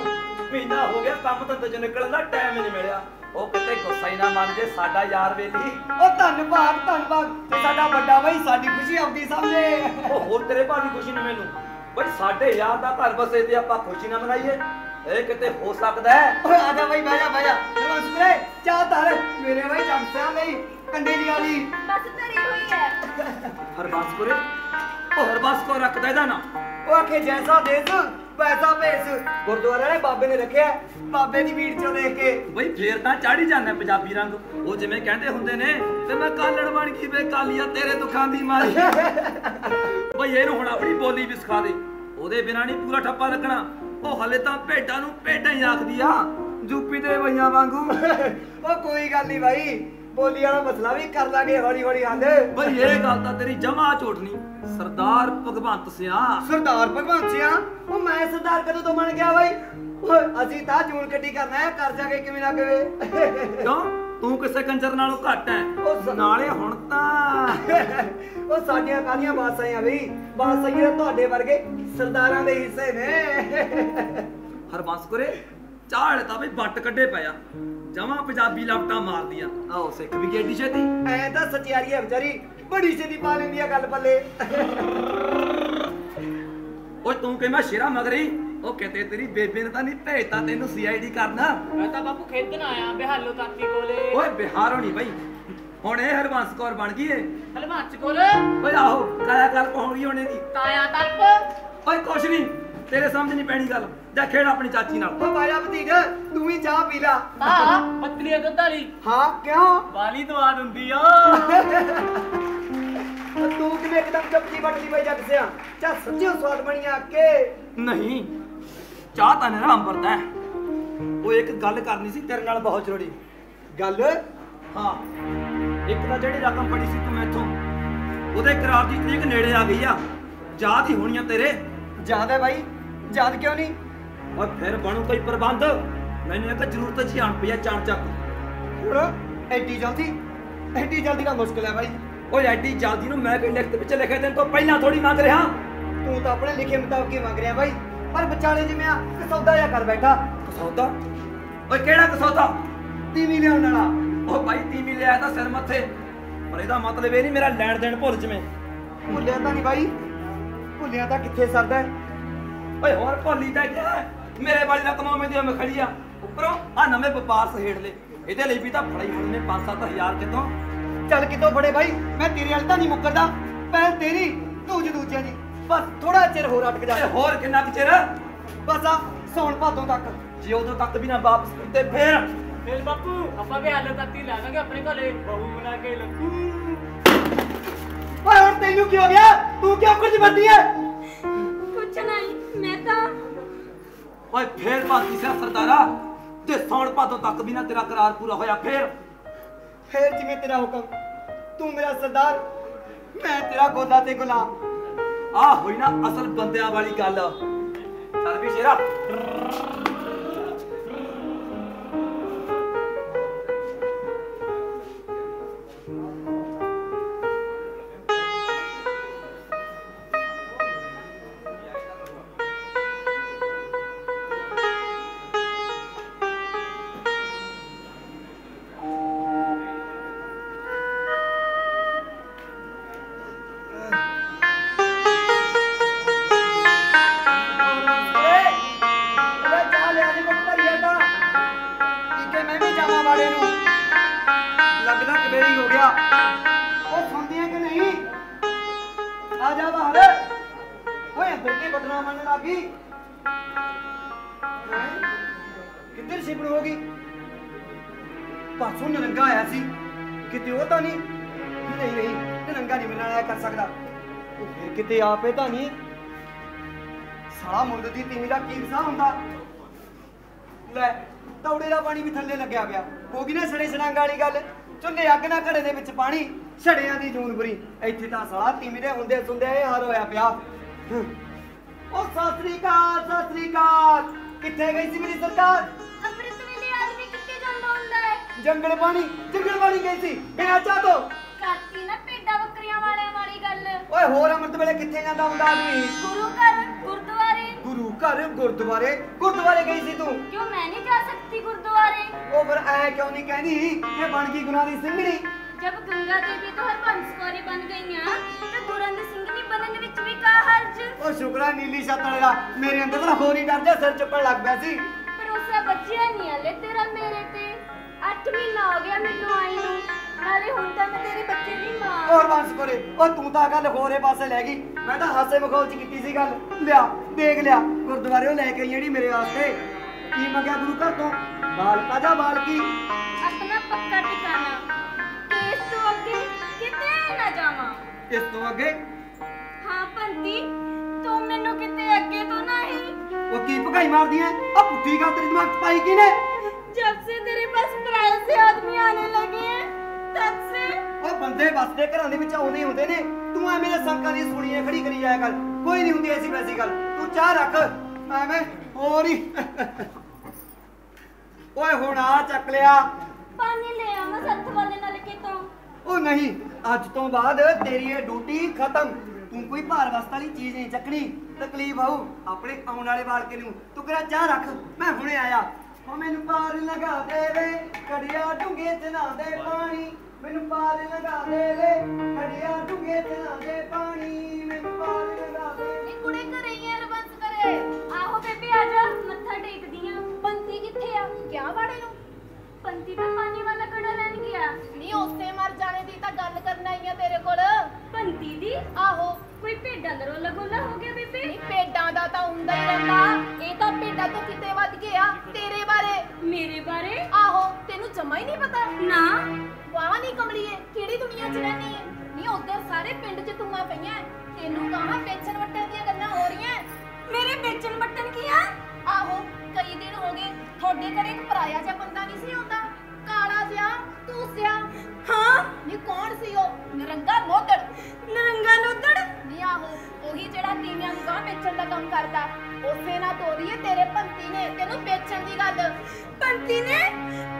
ਮਹੀਨਾ ਹੋ ਗਿਆ ਕੰਮ ਧੰਦੇ ਚ ਨਿਕਲਣ ਦਾ ਟਾਈਮ ਨਹੀਂ ਮਿਲਿਆ। ਉਹ ਕਿਤੇ ਗੁੱਸਾ ਹੀ ਨਾ ਮੰਨ ਜੇ ਸਾਡਾ ਯਾਰ ਵੇਲੀ ਉਹ ਧੰਨਵਾਦ ਧੰਨਵਾਦ। ਤੇ ਸਾਡਾ ਵੱਡਾ ਭਾਈ ਸਾਡੀ ਖੁਸ਼ੀ ਆਉਂਦੀ ਸਮਝੇ। ਉਹ ਹੋਰ ਤੇਰੇ ਭਾਵੇਂ ਖੁਸ਼ੀ ਨਹੀਂ ਮੈਨੂੰ। ਬਈ ਸਾਡੇ ਯਾਰ ਦਾ ਘਰ ਵਸੇ ਤੇ ਆਪਾਂ ਖੁਸ਼ੀ ਨਾ ਮਨਾਈਏ। ਇਹ ਕਿਤੇ ਹੋ ਸਕਦਾ ਹੈ? ਓਏ ਆ ਜਾ ਭਾਈ ਬਹਿ ਜਾ ਬਹਿ ਜਾ। ਰਮਨ ਸੁਰੇ ਚਾਹ ਧਰ। ਮੇਰੇ ਭਾਈ ਚੰਸਿਆ ਨਹੀਂ ਕੰਡੇ ਦੀ ਵਾਲੀ ਬਸ ਧਰੀ ਹੋਈ ਹੈ। ਹਰਬੰਸ ਉਹ ਹਰਬੰਸ ਕੋ ਰੱਖਦਾ ਇਹਦਾ ਨਾ। ਉਹ ਆਖੇ ਜੈਸਾ ਦੇਸ ਵੈਸਾ ਭੇਸ। ਗੁਰਦੁਆਰਾ ਨੇ ਬਾਬੇ ਨੇ ਰੱਖਿਆ ਬਾਬੇ ਦੀ ਭੀੜ ਚੋਂ ਦੇਖ ਕੇ। ਬਈ ਫੇਰ ਤਾਂ ਚਾੜੀ ਜਾਂਦਾ ਪੰਜਾਬੀ ਰੰਗ। ਉਹ ਜਿਵੇਂ ਕਹਿੰਦੇ ਹੁੰਦੇ ਨੇ ਤੇ ਮੈਂ ਕਾਲੜ ਬਣ ਗਈ ਵੇ ਕਾਲੀਆ ਤੇਰੇ ਦੁੱਖਾਂ ਦੀ ਮਾਰੀ। ਬਈ ਇਹਨੂੰ ਹੁਣ ਆਪਣੀ ਬੋਲੀ ਵੀ ਸਿਖਾ ਦੇ। ਉਹਦੇ ਬਿਨਾ ਨਹੀਂ ਪੂਰਾ ਠੱਪਾ ਲੱਗਣਾ। ਉਹ ਹਲੇ ਤਾਂ ਭੇਡਾਂ ਨੂੰ ਭੇਡਾਂ ਹੀ ਆਖਦੀ ਆ। ਯੂਪੀ ਦੇ ਬਈਆਂ ਵਾਂਗੂ। ਉਹ ਕੋਈ ਗੱਲ ਨਹੀਂ ਬਾਈ। ਬੋਲੀ ਵਾਲਾ ਮਸਲਾ ਵੀ ਕਰ ਲਾਂਗੇ ਹੌਲੀ ਹੌਲੀ ਹੱਲ। ਬਈ ਇਹ ਗੱਲ ਤਾਂ ਤੇਰੀ ਜਮਾ ਨਹੀਂ। ਸਰਦਾਰ ਭਗਵੰਤ ਸਿਆ। ਸਰਦਾਰ ਭਗਵਾਨ ਸਿਆ? ਉਹ ਮੈਂ ਸਰਦਾਰ ਕਦੋਂ ਤੋਂ ਬਣ ਗਿਆ ਬਾਈ? ਓਏ ਅਸੀਂ ਤਾਂ ਜੂਨ ਕੱਢੀ ਕਰਨਾ ਹੈ ਕਰ ਜਾ ਕੇ ਕਿਵੇਂ ਨਾ ਕਿਵੇਂ। ਕਿਉਂ? ਤੂੰ ਕਿਸੇ ਕੰਜਰ ਨਾਲੋਂ ਘੱਟ ਐ ਨਾਲੇ ਹੁਣ ਤਾਂ ਉਹ ਸਾਡੀਆਂ ਕਾਹਦੀਆਂ ਬਾਸਾਂ ਬਈ? ਬਾਸਾਂ ਤੁਹਾਡੇ ਵਰਗੇ ਸਰਦਾਰਾਂ ਦੇ ਹਿੱਸੇ ਨੇ। ਹਰਬੰਸ ਕੋਰੇ ਚਾਹਲੇ ਤਾਂ ਬਈ ਬੱਟ ਕੱਢੇ ਪਿਆ ਜਮਾ ਪੰਜਾਬੀ ਲਪਟਾਂ ਮਾਰਦੀਆਂ। ਆਓ ਸਿੱਖ ਵੀ ਗੇਡੀ ਛੇਤੀ। ਐ ਤਾਂ ਸਚਿਆਰੀ ਹੈ ਵਿਚਾਰੀ ਬੜੀ ਛੇਤੀ ਪਾ ਲੈਂਦੀ ਆ ਗੱਲ ਪੱਲੇ ਓਏ ਤੂੰ ਕਿ ਮੈਂ ਸ਼ੇਰਾ ਮਗਰੀ ਉਹ ਕਿਤੇ ਤੇਰੀ ਬੇਬੇ ਨੇ ਤਾਂ ਨਹੀਂ ਭੇਜਤਾ ਤੈਨੂੰ ਸੀਆਈਡੀ ਕਰਨਾ। ਮੈਂ ਤਾਂ ਬਾਪੂ ਖੇਡਣ ਆਇਆ ਬਿਹਾਲੋ ਤਾਤੀ ਕੋਲੇ। ਓਏ ਬਿਹਾਰ ਹੋਣੀ ਬਈ। ਹੁਣ ਇਹ ਹਰਬੰਸ ਕੌਰ ਬਣ ਗਈ ਏ। ਹਲਮਾਚ ਕੋਲ ਓਏ ਆਹੋ ਕਾਇਆ ਗੱਲ ਪਹੁੰਚ ਹੋਣੇ ਦੀ ਤਾਇਆ ਤੱਕ ਓਏ ਕੁਛ ਨਹੀਂ ਤੇਰੇ ਸਮਝ ਨਹੀਂ ਪੈਣੀ ਗੱਲ। ਜਾ ਖੇਡ ਆਪਣੀ ਚਾਚੀ ਨਾਲ। ਉਹ ਬਾਇਆ ਭਤੀਜ ਤੂੰ ਵੀ ਚਾਹ ਪੀ ਲਾ। ਤਾ ਪਤਲੀ ਦੁੱਧ ਵਾਲੀ ਹਾਂ ਕਿਉਂ? ਵਾਲੀ ਦਵਾ ਦਿੰਦੀ ਆ। ਤੂੰ ਕਿਵੇਂ ਇੱਕਦਮ ਚਪਕੀ ਬਟਲੀ ਬਈ ਜੱਗ ਸਿਆ? ਚਾ ਸੱਚਿਓ ਸਵਾਦ ਬਣੀਆਂ ਕੇ। ਨਹੀਂ ਚਾਹ ਤਾਂ ਅੰਬਰਦਾ ਹੈ। ਉਹ ਇੱਕ ਗੱਲ ਕਰਨੀ ਸੀ ਤੇਰੇ ਨਾਲ ਬਹੁਤ ਜ਼ਰੂਰੀ। ਗੱਲ? ਹਾਂ। ਇੱਕ ਤਾਂ ਜਿਹੜੀ ਰਕਮ ਫੜੀ ਸੀ ਤੂੰ ਮੈਥੋਂ ਉਹਦੇ ਕਰਾਰ ਦੀ ਤਰੀਕ ਨੇੜੇ ਆ ਗਈ ਆ। ਯਾਦ ਹੀ ਹੋਣੀ ਆ ਤੇਰੇ। ਯਾਦ ਹੈ ਬਾਈ ਯਾਦ ਕਿਉਂ ਨਹੀਂ? ਓਏ ਫਿਰ ਬਣੂ ਕੋਈ ਪ੍ਰਬੰਧ? ਮੈਨੂੰ ਇੱਕ ਜ਼ਰੂਰਤ ਜੀ ਆਣ ਪਈ ਆ ਚਾਣ ਚੱਕ। ਹੁਣ ਐਡੀ ਜਲਦੀ? ਐਡੀ ਜਲਦੀ ਦਾ ਮੁਸ਼ਕਲ ਹੈ ਬਾਈ। ਓਏ ਐਡੀ ਜਲਦੀ ਨੂੰ ਮੈਂ ਕੋਈ ਲਿਖਤ ਵਿੱਚ ਲਿਖੇ ਦਿਨ ਤੋਂ ਪਹਿਲਾਂ ਥੋੜੀ ਮੰਗ ਰਿਹਾ। ਤੂੰ ਤਾਂ ਆਪਣੇ ਲਿਖੇ ਮੁਤਾਬਕ ਹੀ ਮੰਗ ਰਿਹਾ ਬਾਈ। ਪਰ ਵਿਚਾਲੇ ਜਿਵੇਂ ਆ ਕਸੌਦਾ ਜਿਹਾ ਕਰ ਬੈਠਾ। ਕਸੌਦਾ? ਓਏ ਕਿਹੜਾ ਕਸੌਦਾ? ਤੀਵੀਂ ਲਿਆਉਣ ਵਾਲਾ। ਉਹ ਭਾਈ ਤੀਵੀਂ ਲਿਆ ਤਾਂ ਸਿਰ ਮੱਥੇ। ਪਰ ਇਹਦਾ ਮਤਲਬ ਇਹ ਨਹੀਂ ਮੇਰਾ ਲੈਣ ਦੇਣ ਭੁੱਲ ਜਵੇਂ। ਭੁੱਲਿਆ ਤਾਂ ਨਹੀਂ ਬਾਈ। ਭੁੱਲਿਆ ਤਾਂ ਕਿੱਥੇ ਸਰਦਾ ਹੈ? ਓਏ ਹੋਰ ਭੋਲੀ ਤਾਂ ਕਿਆ ਮੇਰੇ ਵਾਲੀ ਦਾ ਕਮਾਉਂ ਦੀ ਮੈਂ ਖੜੀ ਆ। ਉੱਪਰੋਂ ਆ ਨਵੇਂ ਵਪਾਰ ਸਹੇੜ ਲੈ ਇਹਦੇ ਲਈ ਵੀ ਤਾਂ ਫੜਾਈ ਹੋਣੀ ਨੇ 5-7000 ਕਿਤੋਂ। ਚੱਲ ਕਿਤੋਂ ਫੜੇ ਭਾਈ ਮੈਂ ਤੇਰੇ ਵਾਲ ਤਾਂ ਨਹੀਂ ਮੁੱਕਰਦਾ। ਪਹਿਲ ਤੇਰੀ ਦੂਜ ਦੂਜਿਆਂ ਦੀ। ਬਸ ਥੋੜਾ ਚਿਰ ਹੋਰ ਅਟਕ ਜਾ। ਹੋਰ ਕਿੰਨਾ ਚਿਰ? ਬਸ ਆ ਸੌਣ ਭਾਦੋਂ ਤੱਕ। ਜੇ ਉਦੋਂ ਤੱਕ ਵੀ ਨਾ ਵਾਪਸ ਤੇ ਫੇਰ? ਫੇਰ ਬਾਪੂ ਆਪਾਂ ਵੀ ਹਾਲੇ ਤੱਕ ਹੀ ਲਾਵਾਂਗੇ ਆਪਣੇ ਘਰੇ। ਬਹੂ ਬਣਾ ਕੇ ਲੱਕੂ ਓਏ ਹੁਣ ਤੈਨੂੰ ਕੀ ਹੋ ਗਿਆ? ਤੂੰ ਕਿਉਂ ਕੁਝ ਬੰਦੀ ਹੈ ਕੁਛ ਨਹੀਂ ਮੈਂ ਓਏ ਫੇਰ ਬਾਕੀ ਸਿਆ ਸਰਦਾਰਾ ਤੇ ਸੌਣ ਭਾਦੋਂ ਤੱਕ ਵੀ ਨਾ ਤੇਰਾ ਕਰਾਰ ਪੂਰਾ ਹੋਇਆ ਫੇਰ। ਫੇਰ ਜਿਵੇਂ ਤੇਰਾ ਹੁਕਮ। ਤੂੰ ਮੇਰਾ ਸਰਦਾਰ ਮੈਂ ਤੇਰਾ ਗੋਲਾ ਤੇ ਗੁਲਾਮ। ਆ ਹੋਈ ਨਾ ਅਸਲ ਬੰਦਿਆਂ ਵਾਲੀ ਗੱਲ। ਚੱਲ ਵੀ ਸ਼ੇਰਾ। ਬਟਨਾ ਹੈਂ? ਕਿੱਧਰ ਸਿਪੜ ਹੋ ਗਈ? ਪਾਸੋਂ ਨਰੰਗਾ ਆਇਆ ਸੀ। ਕਿਤੇ ਉਹ ਤਾਂ ਨਹੀਂ? ਨਹੀਂ ਨਹੀਂ, ਨਰੰਗਾ ਨਹੀਂ ਮੇਰੇ ਨਾਲ ਆਇਆ ਕਰ ਸਕਦਾ। ਉਹ ਫਿਰ ਕਿਤੇ ਆਪੇ ਤਾਂ ਨਹੀਂ? ਸਾਲਾ ਮੁੰਡ ਦੀ ਤੀਵੀਂ ਦਾ ਕੀ ਸਾਹ ਹੁੰਦਾ? ਲੈ, ਤੌੜੇ ਦਾ ਪਾਣੀ ਵੀ ਥੱਲੇ ਲੱਗਿਆ ਪਿਆ। ਹੋ ਗਈ ਨਾ ਸੜੇ ਸੜਾਂਗ ਵਾਲੀ ਗੱਲ। ਚੁੱਲ੍ਹੇ ਅੱਗ ਨਾ ਘੜੇ ਦੇ ਵਿੱਚ ਪਾਣੀ ਛੜਿਆਂ ਦੀ ਜੂਨ ਬੁਰੀ। ਇੱਥੇ ਤਾਂ ਸਾਲਾ ਤੀਵੀਂ ਦੇ ਹੁੰਦੇ ਸੁੰਦੇ ਇਹ ਹਾਲ ਹੋਇਆ ਪਿਆ। ਹਮ। ਉਹ ਸਾਸਰੀ ਕਾਲ ਸਾਸਰੀ ਕਾਲ ਕਿੱਥੇ ਗਈ ਸੀ ਮੇਰੀ ਸਰਕਾਰ? ਜੰਗਲ ਪਾਣੀ ਜੰਗਲ ਪਾਣੀ ਗਈ ਸੀ। ਬਿਨਾਂ ਚਾਹ ਤੋਂ। ਕਰਤੀ ਨਾ ਪੇਡਾ ਬੱਕਰੀਆਂ ਵਾਲਿਆਂ ਵਾਲੀ ਗੱਲ। ਓਏ ਹੋਰ ਅੰਮ੍ਰਿਤ ਵੇਲੇ ਕਿੱਥੇ ਜਾਂਦਾ ਹੁੰਦਾ ਆਦਮੀ? ਗੁਰੂ ਘਰ ਗੁਰਦੁਆਰੇ। ਗੁਰੂ ਘਰ ਗੁਰਦੁਆਰੇ। ਗੁਰਦੁਆਰੇ ਗਈ ਸੀ ਤੂੰ। ਕਿਉਂ ਮੈਂ ਨਹੀਂ ਜਾ ਸਕਦੀ ਗੁਰਦੁਆਰੇ? ਉਹ ਫਿਰ ਐ ਕਿਉਂ ਨਹੀਂ ਕਹਿੰਦੀ ਇਹ ਬਣ ਗਈ ਗੁਨਾਹ ਦੀ ਸਿੰਘਣੀ ਜਦ ਗੰਗਾ ਦੇਵੀ ਤੋਂ ਹਰਬੰਸ ਕੌਰੀ ਬਣ ਗਈਆਂ ਤੇ ਗੁਰਨ ਸਿੰਘ ਬਣਨ ਵਿੱਚ ਵੀ ਕਾ ਹਰਜ। ਉਹ ਸ਼ੁਕਰਾ ਨੀਲੀ ਛੱਤ ਵਾਲਾ ਮੇਰੇ ਅੰਦਰ ਤਾਂ ਹੋਰ ਹੀ ਡਰ ਜਾ ਸਿਰ ਚੱਪਣ ਲੱਗ ਪਿਆ ਸੀ। ਪਰ ਉਸਰਾ ਬੱਚਿਆ ਨਹੀਂ ਹਲੇ ਤੇਰਾ ਮੇਰੇ ਤੇ। 8 ਮਹੀਨਾ ਹੋ ਗਿਆ ਮੈਨੂੰ ਆਈ ਨੂੰ। ਨਾਲੇ ਹੁਣ ਤਾਂ ਮੈਂ ਤੇਰੇ ਬੱਚੇ ਦੀ ਮਾਂ ਹੋਰ ਬੰਸ ਕੋਰੇ ਉਹ ਤੂੰ ਤਾਂ ਗੱਲ ਹੋਰੇ ਪਾਸੇ ਲੈ ਗਈ। ਮੈਂ ਤਾਂ ਹਾਸੇ ਮਖੌਲ ਚ ਕੀਤੀ ਸੀ ਗੱਲ। ਲਿਆ ਦੇਖ ਲਿਆ ਗੁਰਦੁਆਰੇੋਂ ਲੈ ਕੇ ਜਿਹੜੀ ਮੇਰੇ ਵਾਸਤੇ। ਕੀ ਮੰਗਿਆ ਗੁਰੂ ਘਰ ਤੋਂ? ਬਾਲਕਾ ਜਾਂ ਬਾਲਕੀ ਆਪਣਾ ਪੱਕਾ ਟਿਕਾਣਾ। ਇਸ ਤੋਂ ਅੱਗੇ ਕਿਤੇ ਨਾ ਜਾਵਾਂ। ਇਸ ਤੋਂ ਅੱਗੇ ਹਾਂ ਬੰਤੀ ਤੂੰ ਮੈਨੂੰ ਕਿਤੇ ਅੱਗੇ ਤੋਂ ਨਾ ਉਹ ਕੀ ਭਗਾਈ ਮਾਰਦੀ ਐ ਆ ਪੁੱਠੀ ਗੱਲ ਤੇਰੇ ਦਿਮਾਗ 'ਚ ਪਾਈ ਕਿਨੇ ਜਦ ਸੇ ਤੇਰੇ ਪਾਸ ਪਰਾਏ ਸੇ ਆਦਮੀ ਆਨੇ ਲਗੇ ਐ ਤਦ ਸੇ। ਓਏ ਬੰਦੇ ਵਸਦੇ ਘਰਾਂ ਦੇ ਵਿੱਚ ਆਉਂਦੇ ਹੁੰਦੇ ਨੇ। ਤੂੰ ਐ ਮੇਰੇ ਸੰਕਾਂ ਦੀ ਸੁਣੀਆਂ ਖੜੀ ਕਰੀ ਜਾਇਆ ਕਰ। ਕੋਈ ਨਹੀਂ ਹੁੰਦੀ ਐਸੀ ਵੈਸੀ ਗੱਲ। ਤੂੰ ਚਾਹ ਰੱਖ। ਐਵੇਂ ਹੋਰ ਹੀ। ਓਏ ਹੁਣ ਆ ਚੱਕ ਲਿਆ। ਪਾਣੀ ਲੈ ਆਵਾਂ ਸੱਤ ਵਾਲੇ ਨਾਲ ਕਿਤੋਂ। ਉਹ ਨਹੀਂ ਅੱਜ ਤੋਂ ਬਾਅਦ ਤੇਰੀ ਇਹ ਡਿਊਟੀ ਖਤਮ। ਤੂੰ ਕੋਈ ਭਾਰ ਵਸਤ ਵਾਲੀ ਚੀਜ਼ ਨਹੀਂ ਚੱਕਣੀ। ਤਕਲੀਫ ਆਊ। ਆਪਣੇ ਆਉਣ ਵਾਲੇ ਬਾਲਕੇ ਨੂੰ ਤੂੰ ਕਿਹੜਾ ਚਾਹ ਰੱਖ। ਮੈਂ ਹੁਣੇ ਆਇਆ। ਉਹ ਮੈਨੂੰ ਪਾਰ ਲਗਾ ਦੇਵੇ। ਕੜਿਆ ਡੂੰਗੇ ਚ ਨਾ ਦੇ ਪਾਣੀ। ਮੈਨੂੰ ਪਾਰ ਲਗਾ ਦੇਵੇ। ਕੜਿਆ ਡੂੰਗੇ ਚ ਨਾ ਦੇ ਪਾਣੀ। ਮੈਨੂੰ ਪਾਰ ਲਗਾ ਦੇ ਨੀ ਕੁੜੇ ਘਰੇ ਹੀ ਆ ਰਬੰਸ ਕਰੇ ਆਹੋ ਬੇਬੇ, ਆ ਜਾ। ਮੱਥਾ ਟੇਕਦੀ ਆਂ। ਪੰਤੀ ਕਿੱਥੇ ਆ? ਕਿਆ ਵਾੜੇ ਨੂੰ? ਪੰਤੀ ਤਾਂ ਪਾਣੀ ਵਾਲਾ ਕੜਾ ਲੈਣ ਗਿਆ। ਨੀ ਉਸੇ ਮਰ ਜਾਣੇ ਦੀ ਤਾਂ ਗੱਲ ਕਰਨ ਆਈ ਆ ਤੇਰੇ ਕੋਲ। ਪੰਤੀ ਦੀ? ਆਹੋ। ਕੋਈ ਭੇਡਾਂ ਦਾ ਰੋਲਾ ਗੋਲਾ ਹੋ ਗਿਆ ਬੇਬੇ? ਨੀ ਭੇਡਾਂ ਦਾ ਤਾਂ ਹੁੰਦਾ ਹੀ ਰਹਿੰਦਾ ਇਹ ਤਾਂ ਭੇਡਾਂ ਤੋਂ ਕਿਤੇ ਵੱਧ ਗਿਆ ਤੇਰੇ ਬਾਰੇ। ਮੇਰੇ ਬਾਰੇ? ਆਹੋ ਤੈਨੂੰ ਜਮਾ ਹੀ ਨਹੀਂ ਪਤਾ। ਨਾ। ਵਾਹ ਨਹੀਂ ਕਮਲੀਏ ਕਿਹੜੀ ਦੁਨੀਆ 'ਚ ਰਹਿੰਦੀ ਹੈ ਨੀ ਉਧਰ ਸਾਰੇ ਪਿੰਡ 'ਚ ਤੂੰਆਂ ਪਈਆਂ ਤੈਨੂੰ ਕਹਾਂ ਵੇਚਣ ਵੱਟਣ ਦੀਆਂ ਗੱਲਾਂ ਹੋ ਰਹੀਆਂ ਮੇਰੇ ਵੇਚਣ ਬੱਟਨ ਕੀਆ? ਆਹੋ ਕਈ ਦਿਨ ਹੋ ਗਏ ਤੁਹਾਡੇ ਘਰੇ ਇੱਕ ਪਰਾਇਆ ਜਿਹਾ ਬੰਦਾ ਨਹੀਂ ਸੀ ਆਉਂਦਾ? ਕਾਲਾ ਜਿਹਾ ਤੂਸਿਆ। ਹਾਂ। ਨੀ ਕੌਣ ਸੀ ਉਹ? ਨਰੰਗਾ ਮੋਦੜ ਨਰੰਗਾ ਨੋਦੜ ਨੀ ਆਹੋ ਉਹੀ ਜਿਹੜਾ ਤੀਵੀਆਂ ਨੂੰ ਗਾਂ ਵੇਚਣ ਦਾ ਕੰਮ ਕਰਦਾ। ਉਸੇ ਨਾਲ ਤੋਰੀ ਹੈ ਤੇਰੇ ਪੰਤੀ ਨੇ ਤੈਨੂੰ ਵੇਚਣ ਦੀ ਗੱਲ। ਪੰਤੀ ਨੇ?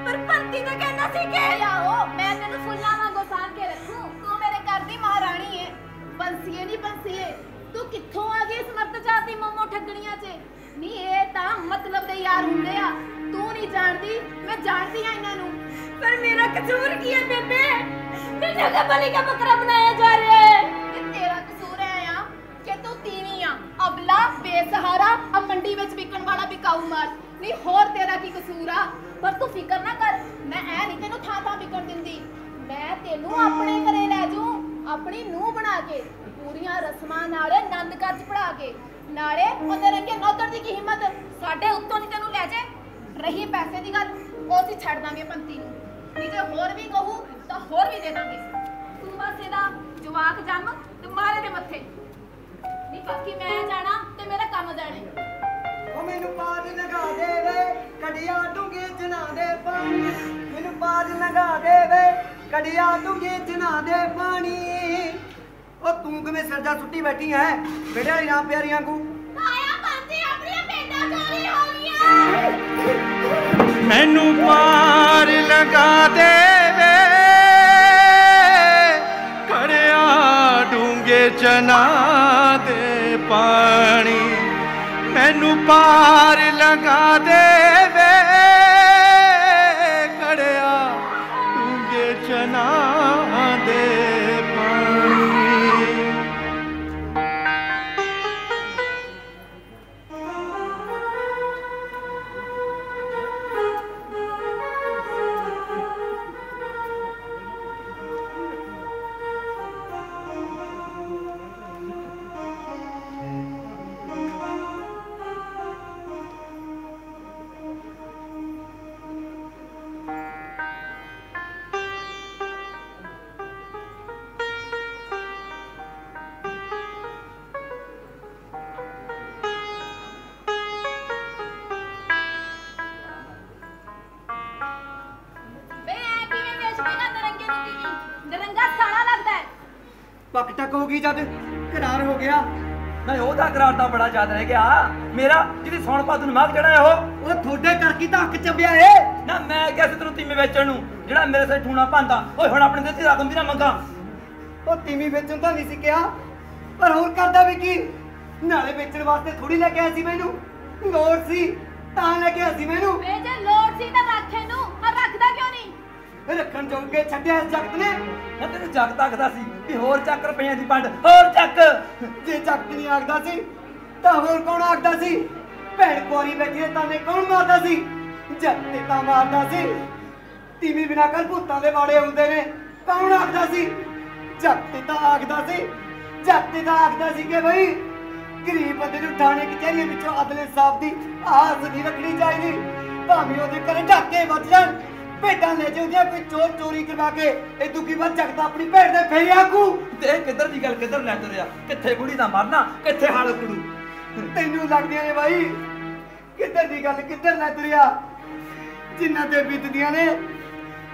ਪਰ ਪੰਤੀ ਤਾਂ ਕਹਿੰਦਾ ਸੀ ਕਿ ਆਹੋ ਮੈਂ ਤੈਨੂੰ ਫੁੱਲਾਂ ਵਾਂਗੂ ਸਾਂਭ ਕੇ ਰੱਖੂ। ਤੂੰ ਮੇਰੇ ਘਰ ਦੀ ਮਹਾਰਾਣੀ ਏ। ਬੰਸੀਏ ਨਹੀਂ ਬੰਸੀਏ। ਤੂੰ ਕਿੱਥੋਂ ਆ ਗਈ ਇਸ ਮਰਦ ਜਾਤੀ ਮੋਮੋ ਠੱਗਣੀਆਂ 'ਚ? ਨਹੀਂ ਇਹ ਤਾਂ ਮਤਲਬ ਦੇ ਯਾਰ ਹੁੰਦੇ ਆ। ਤੂੰ ਨਹੀਂ ਜਾਣਦੀ, ਮੈਂ ਜਾਣਦੀ ਆ ਇਹਨਾਂ ਨੂੰ। ਪਰ ਮੇਰਾ ਕਸੂਰ ਕੀ ਹੈ ਬੇਬੇ? ਮੈਨੂੰ ਤਾਂ ਦਾ ਬੱਕਰਾ ਬਣਾਇਆ ਜਾ ਰਿਹਾ ਹੈ। ਇਹ ਤੇਰਾ ਕਸੂਰ ਹੈ ਆ ਕਿ ਤੂੰ ਤੀਵੀਂ ਆ। ਅਬਲਾ, ਬੇਸਹਾਰਾ, ਆ ਮੰਡੀ ਵਿੱਚ ਵਿਕਣ ਵਾਲਾ ਬਿਕਾਊ ਮਾਰ। ਨਹੀਂ ਹੋਰ ਤੇਰਾ ਕੀ ਕਸੂਰ ਆ? ਪਰ ਤੂੰ ਫਿਕਰ ਨਾ ਕਰ। ਮੈਂ ਐ ਨਹੀਂ ਤੈਨੂੰ ਥਾਂ ਥਾਂ ਵਿਕਣ ਦਿੰਦੀ। ਮੈਂ ਤੈਨੂੰ ਆਪਣੇ ਘਰੇ ਲੈ ਜੂ ਆਪਣੀ ਨੂੰ ਬਣਾ ਕੇ, ਪੂਰੀਆਂ ਰਸਮਾਂ ਨਾਲ ਆਨੰਦ ਕਾਰਜ ਪੜਾ ਕੇ। ਨਾਲੇ ਉਹਦੇ ਰੰਗੇ ਨੌਕਰ ਦੀ ਕੀ ਹਿੰਮਤ? ਸਾਡੇ ਉੱਤੋਂ ਨਹੀਂ ਤੈਨੂੰ ਲੈ ਜੇ। ਰਹੀ ਪੈਸੇ ਦੀ ਗੱਲ, ਉਹ ਅਸੀਂ ਛੱਡ ਦਾਂਗੇ ਪੰਤੀ ਨੂੰ। ਨਹੀਂ ਜੇ ਹੋਰ ਵੀ ਕਹੂ, ਤਾਂ ਹੋਰ ਵੀ ਦੇ ਦਾਂਗੇ। ਤੂੰ ਬਸ ਇਹਦਾ ਜਵਾਕ ਜੰਮ ਤੇ ਮਾਰੇ ਦੇ ਮੱਥੇ। ਨਹੀਂ ਬਾਕੀ ਮੈਂ ਜਾਣਾ ਤੇ ਮੇਰਾ ਕੰਮ ਜਾਣੇ ਉਹ ਮੈਨੂੰ ਪਾਰ ਲਗਾ ਦੇਵੇ ਕੜਿਆ ਡੂੰਗੇ ਚ ਦੇ ਪਾਣੀ। ਮੈਨੂੰ ਪਾਰ ਲਗਾ ਦੇਵੇ ਕੜਿਆ ਡੂੰਗੇ ਚ ਦੇ ਪਾਣੀ। ਉਹ ਤੂੰ ਕਿਵੇਂ ਸਰਜਾ ਸੁੱਟੀ ਬੈਠੀ ਐ? ਮੇਰੇ ਵਾਲੀ ਨਾ ਪਿਆਰੀਆਂ ਕੋ। ਆਇਆ ਪੰਤੀ ਆਪਣੀਆਂ ਬੇਟਾ ਚੋਰੀ ਹੋ ਗਈਆਂ। ਮੈਨੂੰ ਪਾਰ ਲਗਾ ਦੇਵੇ। ਕੜਿਆ ਡੂੰਗੇ ਚਨਾ ਦੇ ਪਾਣੀ। ਮੈਨੂੰ ਪਾਰ ਲਗਾ ਕੇ ਨਰੰਗਾ ਸਾਲਾ ਲੱਗਦਾ ਹੈ। ਪੱਕ ਟੱਕ ਹੋ ਗਈ ਜਦ ਕਰਾਰ ਹੋ ਗਿਆ। ਨਾ ਉਹਦਾ ਕਰਾਰ ਤਾਂ ਬੜਾ ਜ਼ਿਆਦਾ ਰਹਿ ਗਿਆ। ਮੇਰਾ ਜਿਹਦੀ ਸੌਣ ਪਾ ਨੂੰ ਮੱਗ ਜਣਾ ਉਹ ਉਹ ਤੁਹਾਡੇ ਕਰ ਕੀ ਤਾਂ ਹੱਕ ਚੱਬਿਆ ਏ? ਨਾ ਮੈਂ ਕਿਹਾ ਸੀ ਤੈਨੂੰ ਤੀਵੇਂ ਵੇਚਣ ਨੂੰ ਜਿਹੜਾ ਮੇਰੇ ਸਿਰ ਠੂਣਾ ਪਾਉਂਦਾ ਓਏ ਹੁਣ ਆਪਣੇ ਦਿੱਤੀ ਰਕਮ ਦੀ ਨਾ ਮੰਗਾ। ਉਹ ਤੀਵੀਂ ਵੇਚਣ ਤਾਂ ਨਹੀਂ ਸੀ ਕਿਹਾ ਪਰ ਹੋਰ ਕਰਦਾ ਵੀ ਕੀ? ਨਾਲੇ ਵੇਚਣ ਵਾਸਤੇ ਥੋੜੀ ਲੈ ਕੇ ਆਇਆ ਸੀ ਮੈਨੂੰ। ਲੋੜ ਸੀ ਤਾਂ ਲੈ ਕੇ ਆਇਆ ਸੀ ਮੈਨੂੰ। ਵੇ ਜੇ ਲੋੜ ਸੀ ਤਾਂ ਰੱਖਣ ਜੋਗੇ ਛੱਡਿਆ ਇਸ ਜਗਤ ਨੇ। ਮੈਂ ਤੈਨੂੰ ਜਗ ਤੱਕਦਾ ਸੀ ਵੀ ਹੋਰ ਚੱਕ ਰੁਪਈਆਂ ਦੀ ਪੰਡ ਹੋਰ ਚੱਕ। ਜੇ ਜਗਤ ਨਹੀਂ ਆਖਦਾ ਸੀ, ਤਾਂ ਹੋਰ ਕੌਣ ਆਖਦਾ ਸੀ? ਭੈਣ ਕੁਆਰੀ ਬੈਠੀ ਤਾਂ ਨੇ ਕੌਣ ਮਾਰਦਾ ਸੀ? ਜੱਟ ਤੇ ਤਾਂ ਮਾਰਦਾ ਸੀ। ਤੀਵੀਂ ਬਿਨਾ ਕਰ ਭੂਤਾਂ ਦੇ ਵਾੜੇ ਹੁੰਦੇ ਨੇ, ਕੌਣ ਆਖਦਾ ਸੀ? ਜੱਟ ਤੇ ਤਾਂ ਆਖਦਾ ਸੀ, ਜੱਟ ਤੇ ਤਾਂ ਆਖਦਾ ਸੀ ਕਿ ਬਈ ਗਰੀਬ ਬੰਦੇ ਨੂੰ ਥਾਣੇ ਕਚਹਿਰੀਆਂ ਵਿੱਚੋਂ ਅਦਲੇ ਸਾਹਿਬ ਦੀ ਆਸ ਨਹੀਂ ਰੱਖਣੀ ਚਾਹੀਦੀ। ਭਾਵੇਂ ਉਹਦੇ ਘਰੇ ਢਾਕੇ ਵੱਜ ਜਾਣ ਭੇਡਾਂ ਲੈ ਜਾਉਂਦੀਆਂ ਕੋਈ ਚੋਰ ਚੋਰੀ ਕਰਵਾ ਕੇ ਇਹ ਦੁਖੀ ਵੱਜ ਜਗਦਾ ਆਪਣੀ ਭੇਡ ਦੇ ਫੇਰੇ ਆਕੂ ਤੇ ਕਿੱਧਰ ਦੀ ਗੱਲ ਕਿੱਧਰ ਲੈ ਤੁਰਿਆ ਕਿੱਥੇ ਬੁੜੀ ਦਾ ਮਰਨਾ ਕਿੱਥੇ ਹਾਲ ਕੁੜੂ। ਤੈਨੂੰ ਲੱਗਦੀਆਂ ਨੇ ਬਾਈ ਕਿੱਧਰ ਦੀ ਗੱਲ ਕਿੱਧਰ ਲੈ ਤੁਰਿਆ? ਜਿੰਨਾ ਤੇ ਬੀਤਦੀਆਂ ਨੇ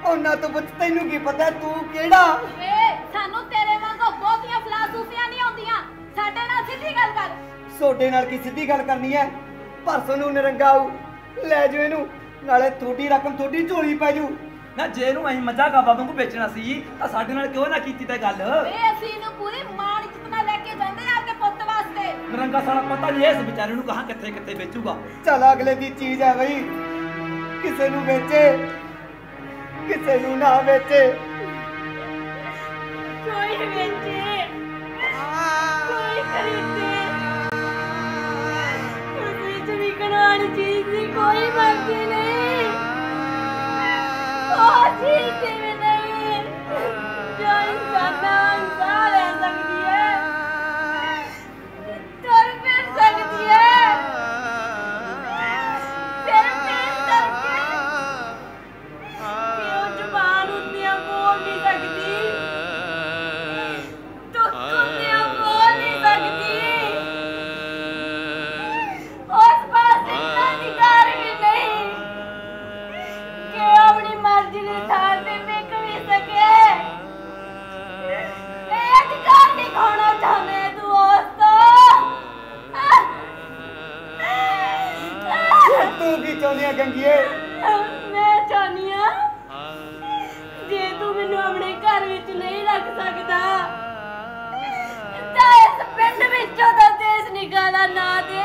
ਉਹਨਾਂ ਤੋਂ ਪੁੱਛ ਤੈਨੂੰ ਕੀ ਪਤਾ ਤੂੰ ਕਿਹੜਾ? ਵੇ ਸਾਨੂੰ ਤੇਰੇ ਵਾਂਗੂ ਬਹੁਤੀਆਂ ਫਲਾਸੂਫੀਆਂ ਨਹੀਂ ਆਉਂਦੀਆਂ। ਸਾਡੇ ਨਾਲ ਸਿੱਧੀ ਗੱਲ ਕਰ। ਸੋਡੇ ਨਾਲ ਕੀ ਸਿੱਧੀ ਗੱਲ ਕਰਨੀ ਹੈ? ਪਰਸੋਂ ਨੂੰ ਨਰੰਗਾਊ ਲੈ ਜਾਓ ਇਹਨੂੰ। ਨਾਲੇ ਤੁਹਾਡੀ ਰਕਮ ਤੁਹਾਡੀ ਝੋਲੀ ਪੈ ਜੂ। ਨਾ ਜੇ ਇਹਨੂੰ ਅਸੀਂ ਮੱਝਾਂ ਗਾਵਾਂ ਵਾਂਗੂ ਵੇਚਣਾ ਸੀ ਤਾਂ ਸਾਡੇ ਨਾਲ ਕਿਉਂ ਨਾ ਕੀਤੀ ਤੇ ਗੱਲ? ਵੇ ਅਸੀਂ ਇਹਨੂੰ ਪੂਰੀ ਮਾਣ ਇੱਜ਼ਤ ਨਾਲ ਲੈ ਕੇ ਜਾਂਦੇ ਆ ਆਪਣੇ ਪੁੱਤ ਵਾਸਤੇ। ਨਰੰਗਾ ਸਾਲਾ ਪਤਾ ਨਹੀਂ ਇਸ ਵਿਚਾਰੇ ਨੂੰ ਕਹਾਂ ਕਿੱਥੇ ਕਿੱਥੇ ਵੇਚੂਗਾ। ਚੱਲ ਅਗਲੇ ਦੀ ਚੀਜ਼ ਹੈ ਬਈ ਕਿਸੇ ਨੂੰ ਵੇਚੇ ਕਿਸੇ ਨੂੰ ਨਾ ਵੇਚੇ। ਕੋਈ ਵੇਚੇ ਕੋਈ ਖਰੀਦੇ। ਉਸ ਵਿੱਚ ਵਿਕਣ ਵਾਲੀ ਚੀਜ਼ ਕੋਈ ਉਹ ਵਿੱਚ ਨਹੀਂ ਰੱਖ ਸਕਦਾ। ਤਾਂ ਇਸ ਪਿੰਡ ਵਿੱਚੋਂ ਤਾਂ ਦੇਸ਼ ਨਿਕਾਲਾ ਨਾ ਦੇ।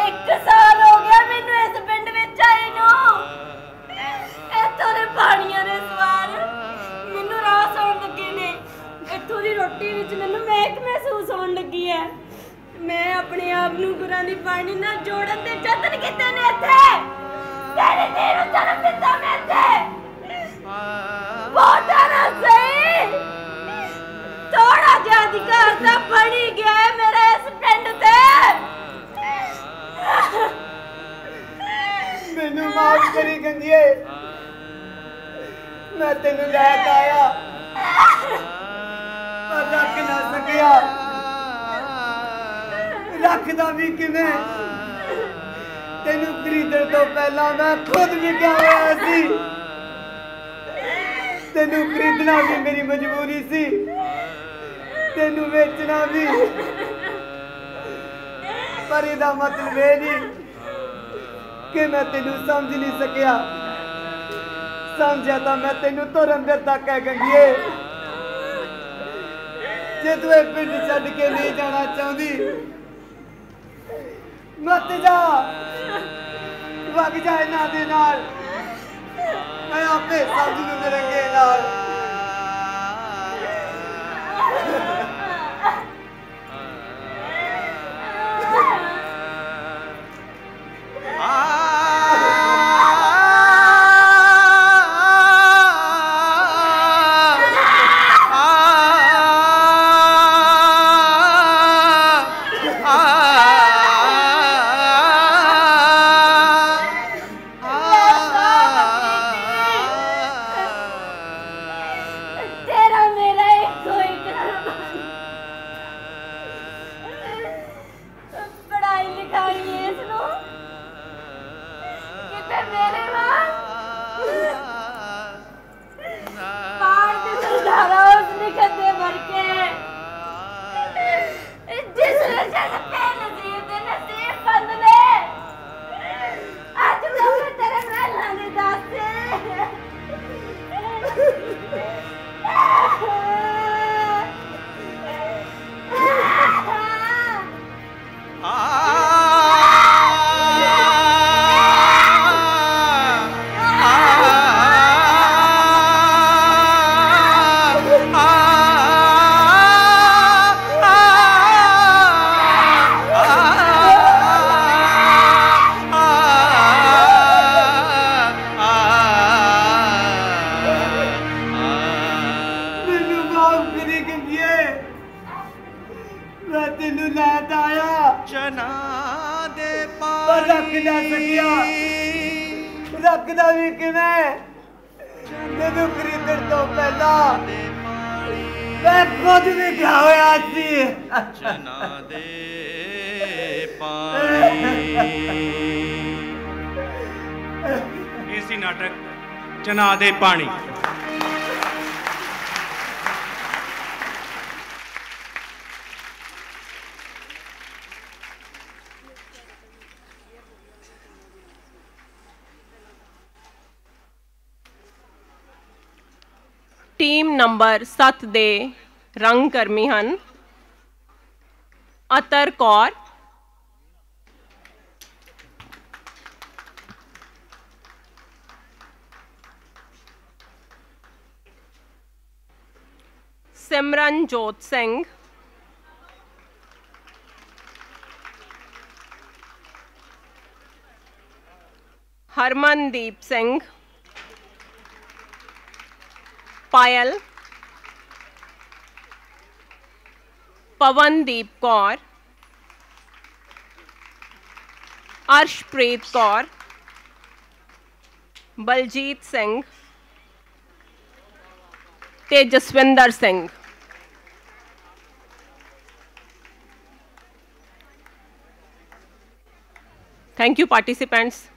ਇੱਕ ਸਾਲ ਹੋ ਗਿਆ ਮੈਨੂੰ ਇਸ ਪਿੰਡ ਵਿੱਚ ਆਈ ਨੂੰ। ਇੱਥੋਂ ਦੇ ਪਾਣੀਆਂ ਦੇ ਸਵਾਰ ਮੈਨੂੰ ਰਾਸ ਆਉਣ ਲੱਗੇ ਨੇ। ਇੱਥੋਂ ਦੀ ਰੋਟੀ ਵਿੱਚ ਮੈਨੂੰ ਮਹਿਕ ਮਹਿਸੂਸ ਹੋਣ ਲੱਗੀ ਹੈ। ਮੈਂ ਆਪਣੇ ਆਪ ਨੂੰ ਗੁਰਾਂ ਦੀ ਬਾਣੀ ਨਾਲ ਜੋੜਨ ਦੇ ਯਤਨ ਕੀਤੇ ਨੇ ਇੱਥੇ। ਤੇਰੇ ਧੀ ਜਨਮ ਦਿੱਤਾ ਮੈਂ ਇੱਥੇ। ਬਹੁਤਾ ਨਾ ਸਹੀ ਥੋੜਾ ਜਿਹਾ ਅਧਿਕਾਰ ਤਾਂ ਬਣੀ ਗਿਆ ਮੇਰੇ ਇਸ ਪਿੰਡ ਤੇ। ਮੈਨੂੰ ਮਾਫ ਕਰੀ ਗੰਗੀਏ ਮੈਂ ਤੈਨੂੰ ਲੈ ਕੇ ਆਇਆ। ਪਰ ਰੱਖ ਨਾ ਸਕਿਆ। ਰੱਖਦਾ ਵੀ ਕਿਵੇਂ? ਤੈਨੂੰ ਖਰੀਦਣ ਤੋਂ ਪਹਿਲਾਂ ਮੈਂ ਖੁਦ ਵਿਕਿਆ ਹੋਇਆ ਸੀ। ਤੈਨੂੰ ਖਰੀਦਣਾ ਵੀ ਮੇਰੀ ਮਜਬੂਰੀ ਸੀ। ਤੈਨੂੰ ਵੇਚਣਾ ਵੀ। ਪਰ ਇਹਦਾ ਮਤਲਬ ਇਹ ਨਹੀਂ ਕਿ ਮੈਂ ਤੈਨੂੰ ਸਮਝ ਨਹੀਂ ਸਕਿਆ। ਸਮਝਿਆ ਤਾਂ ਮੈਂ ਤੈਨੂੰ ਤੁਰਨ ਦੇ ਤੱਕ ਹੈ ਗੰਗੀਏ। ਜੇ ਤੂੰ ਇਹ ਪਿੰਡ ਛੱਡ ਕੇ ਨਹੀਂ ਜਾਣਾ ਚਾਹੁੰਦੀ, ਮਤ ਜਾ। ਵਗ ਜਾ ਇਹਨਾਂ ਦੇ ਨਾਲ। ਮੈਂ ਆਪੇ ਸਮਝ ਨੂੰ ਨਰੰਗੇ ਨਾਲ ਚਨਾ ਦੇ ਪਾਣੀ। ਟੀਮ ਨੰਬਰ 7 ਦੇ ਰੰਗ ਕਰਮੀ ਹਨ। ਅਤਰ ਕੌਰ ਸਿਮਰਨਜੋਤ ਸਿੰਘ ਹਰਮਨਦੀਪ ਸਿੰਘ ਪਾਇਲ ਪਵਨਦੀਪ ਕੌਰ ਅਰਸ਼ਪ੍ਰੀਤ ਕੌਰ ਬਲਜੀਤ ਸਿੰਘ ਤੇ ਜਸਵਿੰਦਰ Thank you participants.